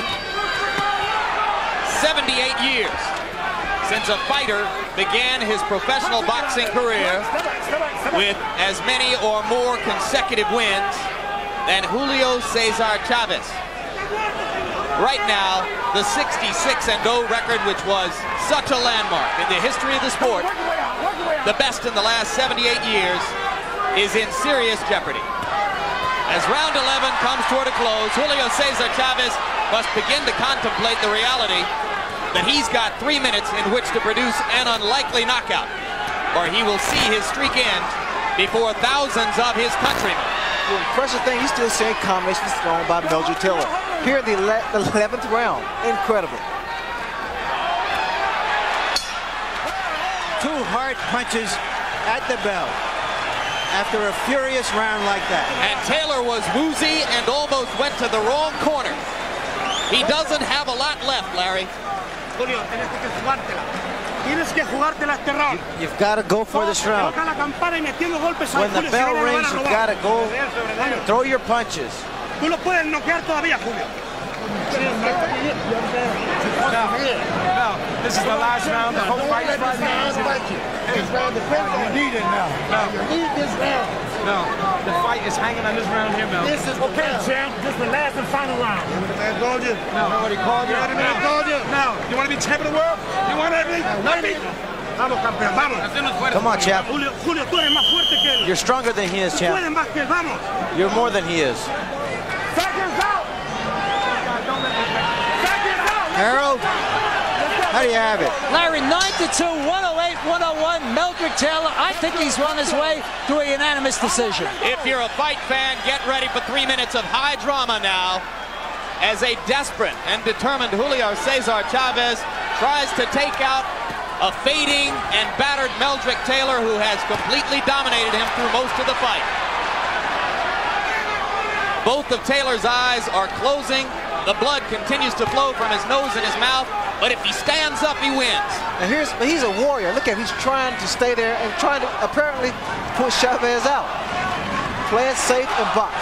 S4: 78 years since a fighter began his professional boxing career with as many or more consecutive wins than Julio Cesar Chavez. Right now, the 66 and 0 record, which was such a landmark in the history of the sport, the best in the last 78 years, is in serious jeopardy. As round 11 comes toward a close, Julio Cesar Chavez must begin to contemplate the reality that he's got three minutes in which to produce an unlikely knockout, or he will see his streak end before thousands of his countrymen.
S5: The impressive thing, he's still saying combinations thrown by Meldrick Taylor. Here in the the 11th round. Incredible.
S3: Two hard punches at the bell after a furious round like that.
S4: And Taylor was woozy and almost went to the wrong corner. He doesn't have a lot left, Larry.
S10: Julio, tienes que jugártela. Tienes que jugártela este round.
S5: You've got to go for this round.
S10: Toca la campana y metiendo golpes
S5: When the
S10: Julio,
S5: bell
S10: no, no lo van
S5: rings, you've got to go. Throw your punches.
S10: Tú lo puedes noquear todavía, Julio.
S6: No, no, this is the last round. The whole fight is right now.
S8: This round depends on you need it now.
S6: No.
S8: You need this round.
S6: No, the fight is hanging on this round here, Mel.
S8: This is
S2: Okay,
S8: round.
S2: champ. This is the last and final round.
S8: The man told you.
S6: No.
S8: You know what he called you?
S6: You know what I mean?
S8: He told you.
S6: No, you want to be champ of the world? You want everything? Let me.
S10: Vamos, campeón, vamos.
S5: Come on, champ.
S10: Julio, Julio, tú eres más fuerte que él.
S5: You're stronger than he is,
S10: Tú
S5: champ.
S10: más que él, vamos.
S5: You're more than he is.
S2: Seconds out. Seconds out.
S3: Harold, how do you have it?
S9: Larry, 9 to 2, 108, 101. Meldrick Taylor, I think he's on his way to a unanimous decision.
S4: If you're a fight fan, get ready for three minutes of high drama now as a desperate and determined Julio Cesar Chavez tries to take out a fading and battered Meldrick Taylor who has completely dominated him through most of the fight. Both of Taylor's eyes are closing. The blood continues to flow from his nose and his mouth, but if he stands up, he wins.
S5: And here's he's a warrior. Look at him. He's trying to stay there and trying to apparently push Chavez out. Play it safe and box.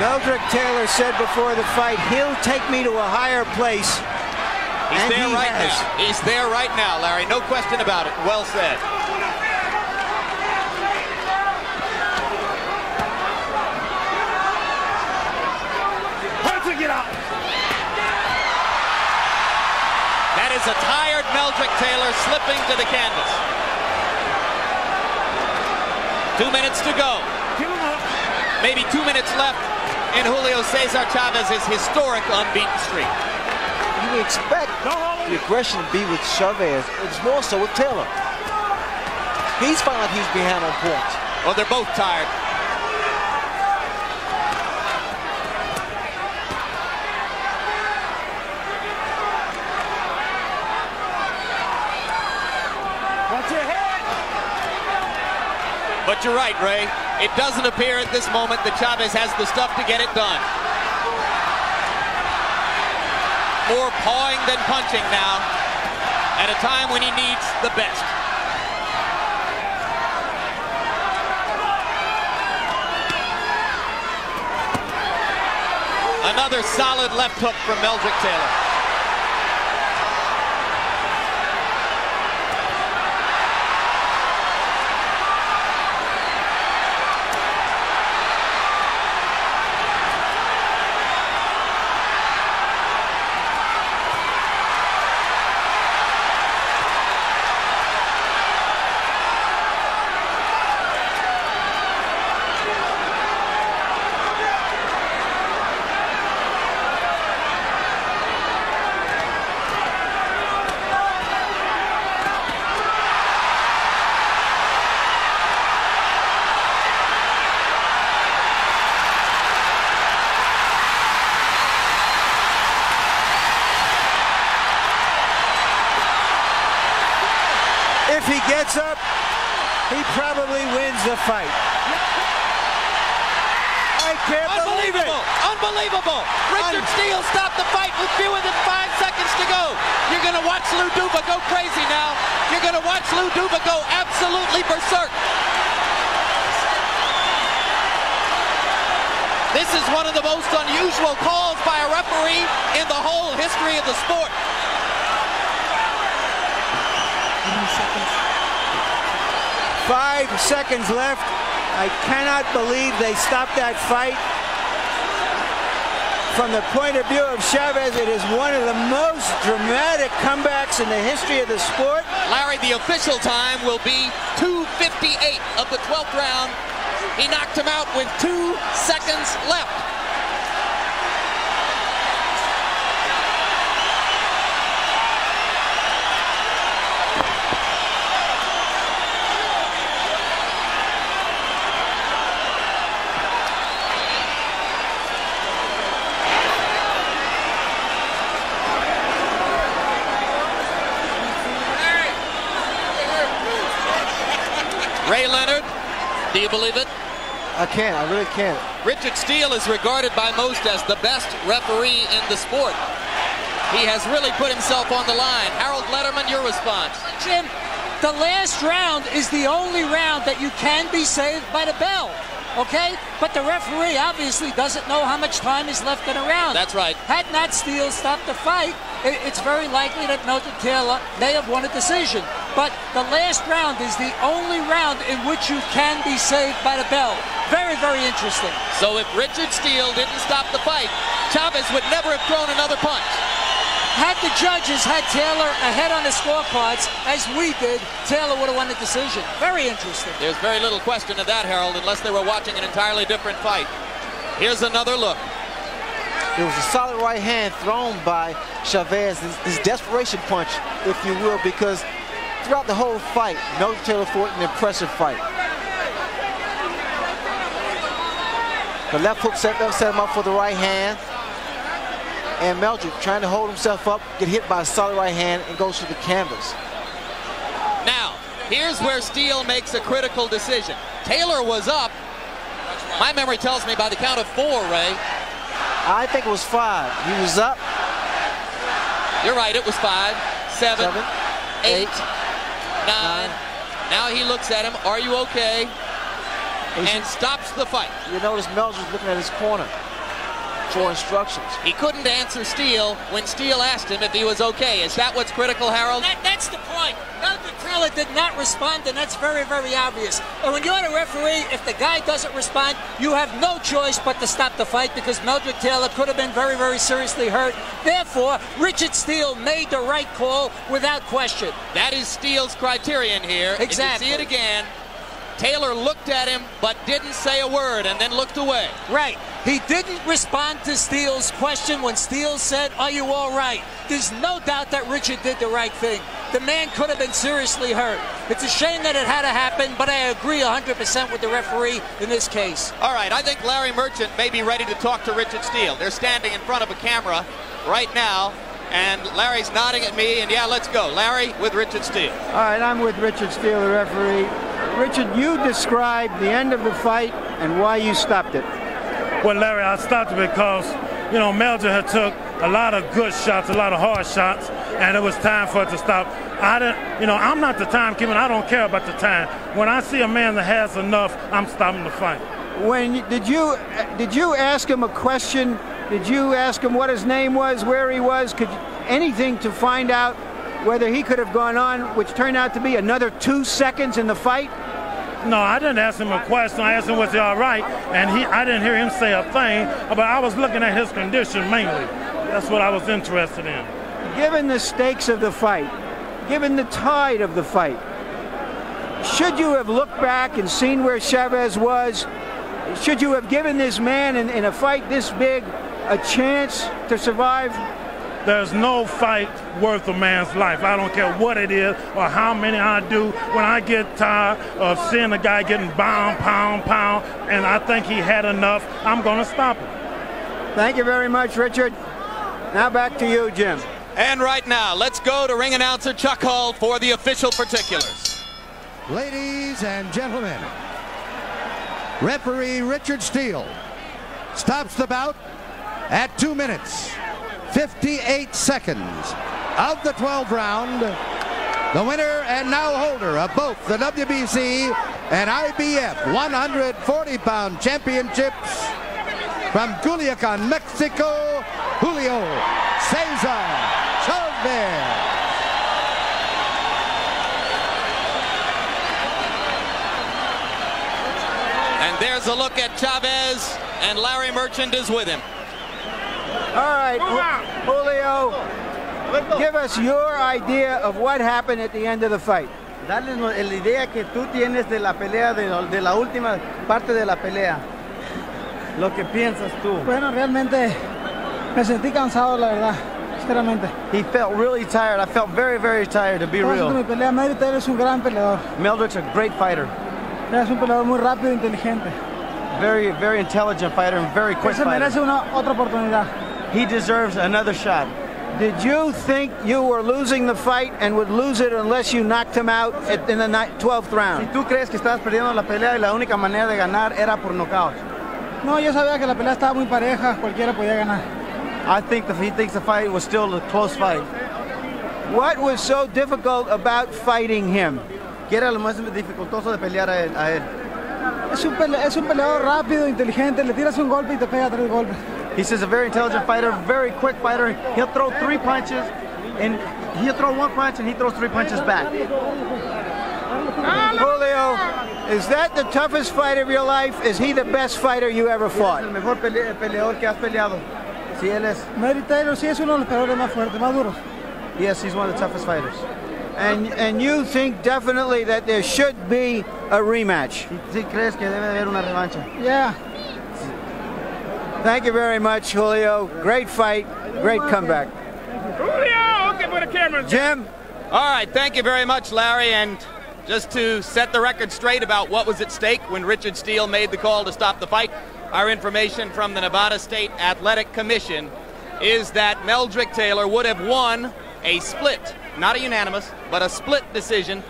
S3: Meldrick Taylor said before the fight, he'll take me to a higher place.
S4: He's
S3: And
S4: there
S3: he
S4: right
S3: has.
S4: now. He's there right now, Larry. No question about it. Well said.
S2: Punching it out.
S4: That is a tired Meldrick Taylor slipping to the canvas. Two minutes to go.
S2: Keep him up.
S4: Maybe two minutes left in Julio Cesar Chavez's historic unbeaten streak.
S5: You would expect the aggression to be with Chavez. It's more so with Taylor. He's felt like he's behind on points.
S4: Well, they're both tired.
S2: Watch your head.
S4: But you're right, Ray. It doesn't appear at this moment that Chavez has the stuff to get it done. more pawing than punching now at a time when he needs the best. Another solid left hook from Meldrick Taylor.
S3: gets up, he probably wins the fight. I can't believe it.
S4: Unbelievable. Richard Un Steele stopped the fight with fewer than five seconds to go. You're going to watch Lou Duva go crazy now. You're going to watch Lou Duva go absolutely berserk. This is one of the most unusual calls by a referee in the whole history of the sport.
S3: Five seconds left. I cannot believe they stopped that fight. From the point of view of Chavez, it is one of the most dramatic comebacks in the history of the sport.
S4: Larry, the official time will be 2.58 of the 12th round. He knocked him out with two seconds left. Ray Leonard, do you believe it?
S5: I can't. I really can't.
S4: Richard Steele is regarded by most as the best referee in the sport. He has really put himself on the line. Harold Lederman, your response.
S9: Jim, the last round is the only round that you can be saved by the bell okay? But the referee obviously doesn't know how much time is left in a round.
S4: That's right.
S9: Had not Steele stopped the fight, it's very likely that Meldrick Taylor may have won a decision. But the last round is the only round in which you can be saved by the bell. Very, very interesting.
S4: So if Richard Steele didn't stop the fight, Chavez would never have thrown another punch.
S9: Had the judges had Taylor ahead on the scorecards, as we did, Taylor would have won the decision. Very interesting.
S4: There's very little question of that, Harold, unless they were watching an entirely different fight. Here's another look.
S5: It was a solid right hand thrown by Chavez, his, this desperation punch, if you will, because throughout the whole fight, no Taylor fought an impressive fight. The left hook set, set him up for the right hand and Meldrick trying to hold himself up, get hit by a solid right hand, and goes to the canvas.
S4: Now, here's where Steele makes a critical decision. Taylor was up. My memory tells me by the count of four, Ray.
S5: I think it was five. He was up.
S4: You're right, it was five, seven,
S5: seven
S4: eight, eight nine. nine. Now he looks at him, are you okay? And stops the fight.
S5: You notice Meldrick's looking at his corner for instructions.
S4: He couldn't answer Steele when Steele asked him if he was okay. Is that what's critical, Harold?
S9: That, that's the point. Meldrick Taylor did not respond, and that's very, very obvious. And when you're the referee, if the guy doesn't respond, you have no choice but to stop the fight because Meldrick Taylor could have been very, very seriously hurt. Therefore, Richard Steele made the right call without question.
S4: That is Steele's criterion here.
S9: Exactly.
S4: see it again. Taylor looked at him but didn't say a word and then looked away.
S9: Right. He didn't respond to Steele's question when Steele said, Are you all right? There's no doubt that Richard did the right thing. The man could have been seriously hurt. It's a shame that it had to happen, but I agree 100% with the referee in this case.
S4: All right, I think Larry Merchant may be ready to talk to Richard Steele. They're standing in front of a camera right now. And Larry's nodding at me, and yeah, let's go. Larry with Richard Steele.
S3: All right, I'm with Richard Steele, the referee. Richard, you described the end of the fight and why you stopped it.
S2: Well, Larry, I stopped it because, you know, Meldrick had took a lot of good shots, a lot of hard shots, and it was time for it to stop. I didn't, you know, I'm not the timekeeper. I don't care about the time. When I see a man that has enough, I'm stopping the fight.
S3: When did you did you ask him a question? Did you ask him what his name was, where he was? Could anything to find out whether he could have gone on, which turned out to be another two seconds in the fight?
S2: No, I didn't ask him a question. I asked him was he all right, and he I didn't hear him say a thing. But I was looking at his condition mainly. That's what I was interested in.
S3: Given the stakes of the fight, given the tide of the fight, should you have looked back and seen where Chavez was? Should you have given this man in, in a fight this big a chance to survive?
S2: There's no fight worth a man's life. I don't care what it is or how many I do. When I get tired of seeing a guy getting bound, pound, pound, and I think he had enough, I'm going to stop him.
S3: Thank you very much, Richard. Now back to you, Jim.
S4: And right now, let's go to ring announcer Chuck Hull for the official particulars.
S1: Ladies and gentlemen, referee Richard Steele stops the bout at two minutes 58 seconds of the 12th round. The winner and now holder of both the WBC and IBF 140-pound championships from Culiacan, Mexico, Julio Cesar Chavez.
S4: And there's a look at Chavez, and Larry Merchant is with him.
S3: All right, Julio, give us your idea of what happened at the end of the fight.
S7: Dale la idea que tú tienes de la pelea, de, de la última parte de la pelea. Lo que piensas tú.
S10: Bueno, realmente me sentí cansado, la verdad. Sinceramente.
S7: He felt really tired. I felt very, very tired, to be real.
S10: Mi pelea, Meldrick Taylor es un gran peleador.
S7: Meldrick's a great fighter.
S10: Es un peleador muy rápido e inteligente.
S7: Very, very intelligent fighter and very quick
S10: se merece
S7: fighter.
S10: una otra oportunidad.
S7: He deserves another shot.
S3: Did you think you were losing the fight and would lose it unless you knocked him out at, in the ni- 12th
S7: Si
S3: round?
S7: tú crees que estabas perdiendo la pelea y la única manera de ganar era por knockout.
S10: No, yo sabía que la pelea estaba muy pareja, cualquiera podía ganar.
S7: I think that he thinks the fight was still a close fight.
S3: What was so difficult about fighting him?
S7: ¿Qué era lo más dificultoso de pelear a él? A él?
S10: Es un, pele- es un peleador rápido, inteligente, le tiras un golpe y te pega tres golpes.
S7: He's says a very intelligent fighter, very quick fighter. He'll throw three punches, and he'll throw one punch, and he throws three punches back.
S3: Julio, is that the toughest fight of your life? Is he the best fighter you ever fought?
S7: el mejor peleador que has peleado. Sí, él es.
S10: Mary Taylor sí es uno de los peleadores más fuertes, más duros.
S7: Yes, he's one of the toughest fighters.
S3: And and you think definitely that there should be a rematch?
S7: ¿Sí crees que debe haber una revancha?
S10: Yeah.
S3: Thank you very much, Julio. Great fight, great comeback.
S6: Julio, okay for the camera.
S3: Jim,
S4: All right, thank you very much, Larry. And just to set the record straight about what was at stake when Richard Steele made the call to stop the fight, our information from the Nevada State Athletic Commission is that Meldrick Taylor would have won a split, not a unanimous, but a split decision.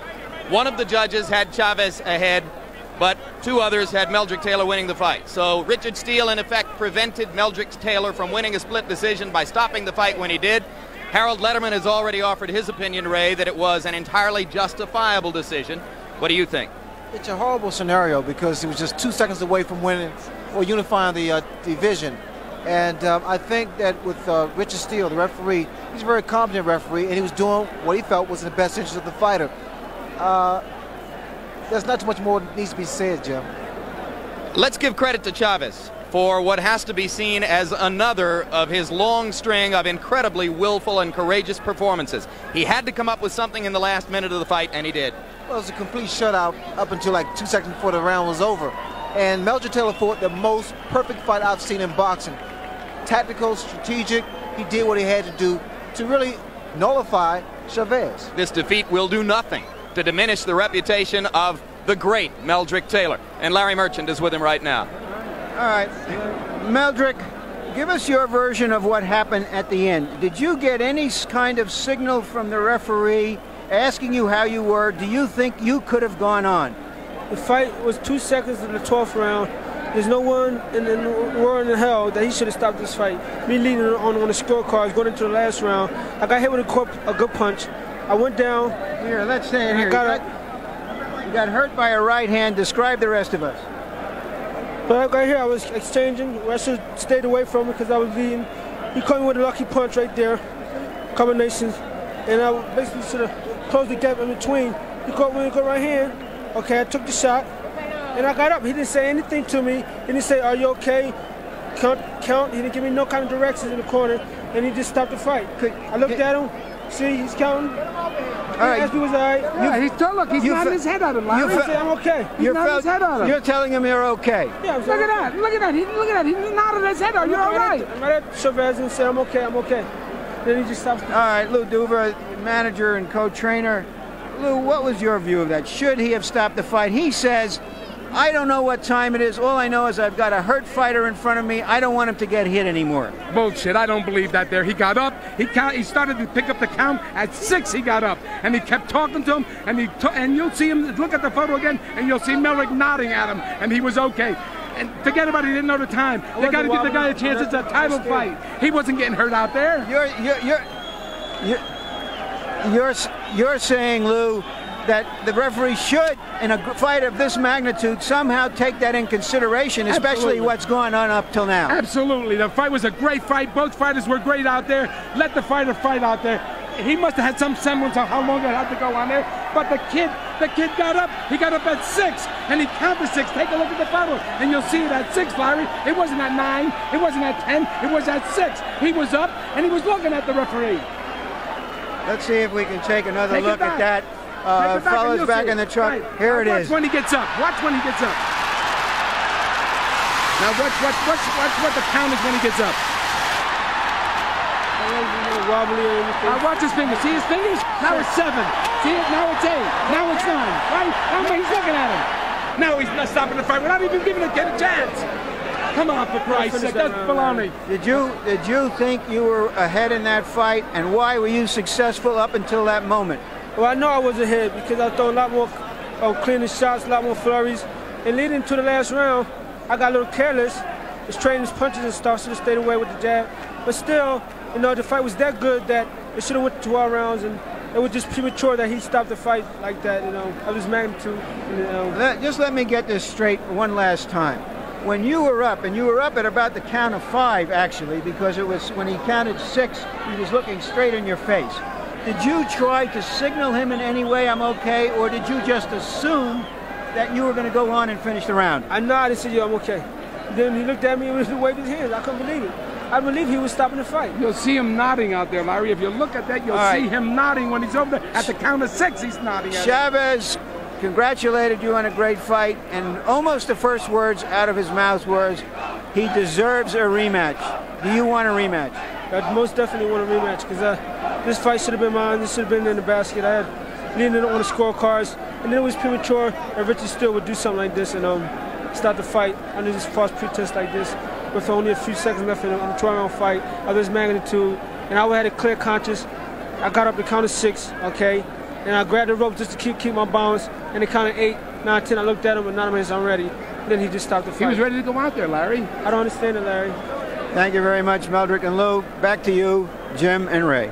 S4: One of the judges had Chavez ahead, but two others had Meldrick Taylor winning the fight. So Richard Steele, in effect, prevented Meldrick Taylor from winning a split decision by stopping the fight when he did. Harold Lederman has already offered his opinion, Ray, that it was an entirely justifiable decision. What do you think?
S5: It's a horrible scenario because he was just two seconds away from winning or unifying the uh, division. And um, I think that with uh, Richard Steele, the referee, he's a very competent referee, and he was doing what he felt was in the best interest of the fighter. Uh, there's not too much more that needs to be said, Jim.
S4: Let's give credit to Chavez for what has to be seen as another of his long string of incredibly willful and courageous performances. He had to come up with something in the last minute of the fight, and he did.
S5: Well, it was a complete shutout up until like two seconds before the round was over. And Meldrick Taylor fought the most perfect fight I've seen in boxing. Tactical, strategic, he did what he had to do to really nullify Chavez.
S4: This defeat will do nothing to diminish the reputation of the great Meldrick Taylor. And Larry Merchant is with him right now.
S3: all right. Meldrick, give us your version of what happened at the end. Did you get any kind of signal from the referee asking you how you were? Do you think you could have gone on?
S11: The fight was two seconds in the 12th round. There's no one in the world in hell that he should have stopped this fight. Me leading on on the scorecards, going into the last round. I got hit with a, corp, a good punch. I went down.
S3: Here, let's stay in here.
S11: Got
S3: you, got, you got hurt by a right hand. Describe the rest of us.
S11: But right here, I was exchanging. I should have stayed away from it because I was leading. He caught me with a lucky punch right there, combinations, and I basically sort of closed the gap in between. He caught me with a good right hand. Okay, I took the shot. And I got up. He didn't say anything to me. He didn't say, "Are you okay?" Count, count. He didn't give me no kind of directions in the corner, and he just stopped the fight. I looked at him. See, he's counting. All
S3: right.
S11: Me was all right.
S8: Yeah, he's still look. He's
S3: You
S8: nodding his head at him.
S3: you
S8: Larry.
S11: He
S3: fe-
S11: said, "I'm okay."
S8: He's
S3: You're,
S8: nodding his head at him.
S3: you're telling him you're okay.
S11: Yeah, I'm
S8: Look at that. Look at that. He, look at that. He nodded his head. Are You're all right?
S11: I'm right at Chavez and said, "I'm okay. I'm okay." Then he just stops.
S3: All right, Lou Duva, manager and co-trainer. Lou, what was your view of that? Should he have stopped the fight? He says, I don't know what time it is. All I know is I've got a hurt fighter in front of me. I don't want him to get hit anymore.
S6: Bullshit. I don't believe that there. He got up. He count, he started to pick up the count. At six, he got up. And he kept talking to him. And he ta- and you'll see him, look at the photo again, and you'll see Meldrick nodding at him. And he was okay. And forget about it, he didn't know the time. They got to give the guy a chance. It's a title fight. He wasn't getting hurt out there.
S3: You're you're you're you're you're, you're saying, Lou, that the referee should, in a fight of this magnitude, somehow take that in consideration, especially
S6: Absolutely.
S3: what's going on up till now.
S6: Absolutely. The fight was a great fight. Both fighters were great out there. Let the fighter fight out there. He must have had some semblance of how long it had to go on there. But the kid, the kid got up. He got up at six, and he counted six. Take a look at the photo, and you'll see it at six, Larry. It wasn't at nine. It wasn't at ten. It was at six. He was up, and he was looking at the referee.
S3: Let's see if we can take another
S6: Take
S3: look at that. Uh,
S6: back
S3: fellas back in the truck.
S6: Right.
S3: Here it
S6: Now
S3: is.
S6: Watch when he gets up. Watch when he gets up. Now watch, watch, watch, watch what the count is when he gets up.
S11: wobbly or anything.
S6: Now watch his fingers. See his fingers? Now it's seven. See it? Now it's eight. Now it's nine. Right? Now he's looking at him. Now he's not stopping the fight. We're not even giving the kid a chance. Come on, for Christ's sake. That's baloney.
S3: Did you did you think you were ahead in that fight, and why were you successful up until that moment?
S11: Well, I know I was ahead because I throw a lot more uh, cleaner shots, a lot more flurries. And leading to the last round, I got a little careless. Was trading his punches and stuff, should have stayed away with the jab. But still, you know, the fight was that good that it should have went to 12 rounds, and it was just premature that he stopped the fight like that, you know, of his magnitude. You know,
S3: Let- just let me get this straight one last time. When you were up, and you were up at about the count of five, actually, because it was when he counted six, he was looking straight in your face. Did you try to signal him in any way, I'm okay, or did you just assume that you were going to go on and finish the round?
S11: I nodded and said, yo, I'm okay. Then he looked at me and waved his hands. I couldn't believe it. I believe he was stopping the fight.
S6: You'll see him nodding out there, Larry. If you look at that, you'll
S3: All right.
S6: see him nodding when he's over there. At the count of six, he's nodding at.
S3: Chavez congratulated you on a great fight, and almost the first words out of his mouth was, he deserves a rematch. Do you want a rematch?
S11: I most definitely want a rematch because uh, this fight should have been mine. This should have been in the basket. I had leading it on the scorecards, and then it was premature. And Richard Steele would do something like this and um, start the fight under this false pretense like this, with only a few seconds left in the 12-round fight of this magnitude. And I had a clear conscience. I got up to count of six, okay, and I grabbed the rope just to keep keep my balance. And it counted eight, nine, ten. I looked at him, and none of I'm ready. Then he just stopped the fight.
S6: He was ready to go out there, Larry.
S11: I don't understand it, Larry.
S3: Thank you very much, Meldrick and Lou. Back to you, Jim and Ray.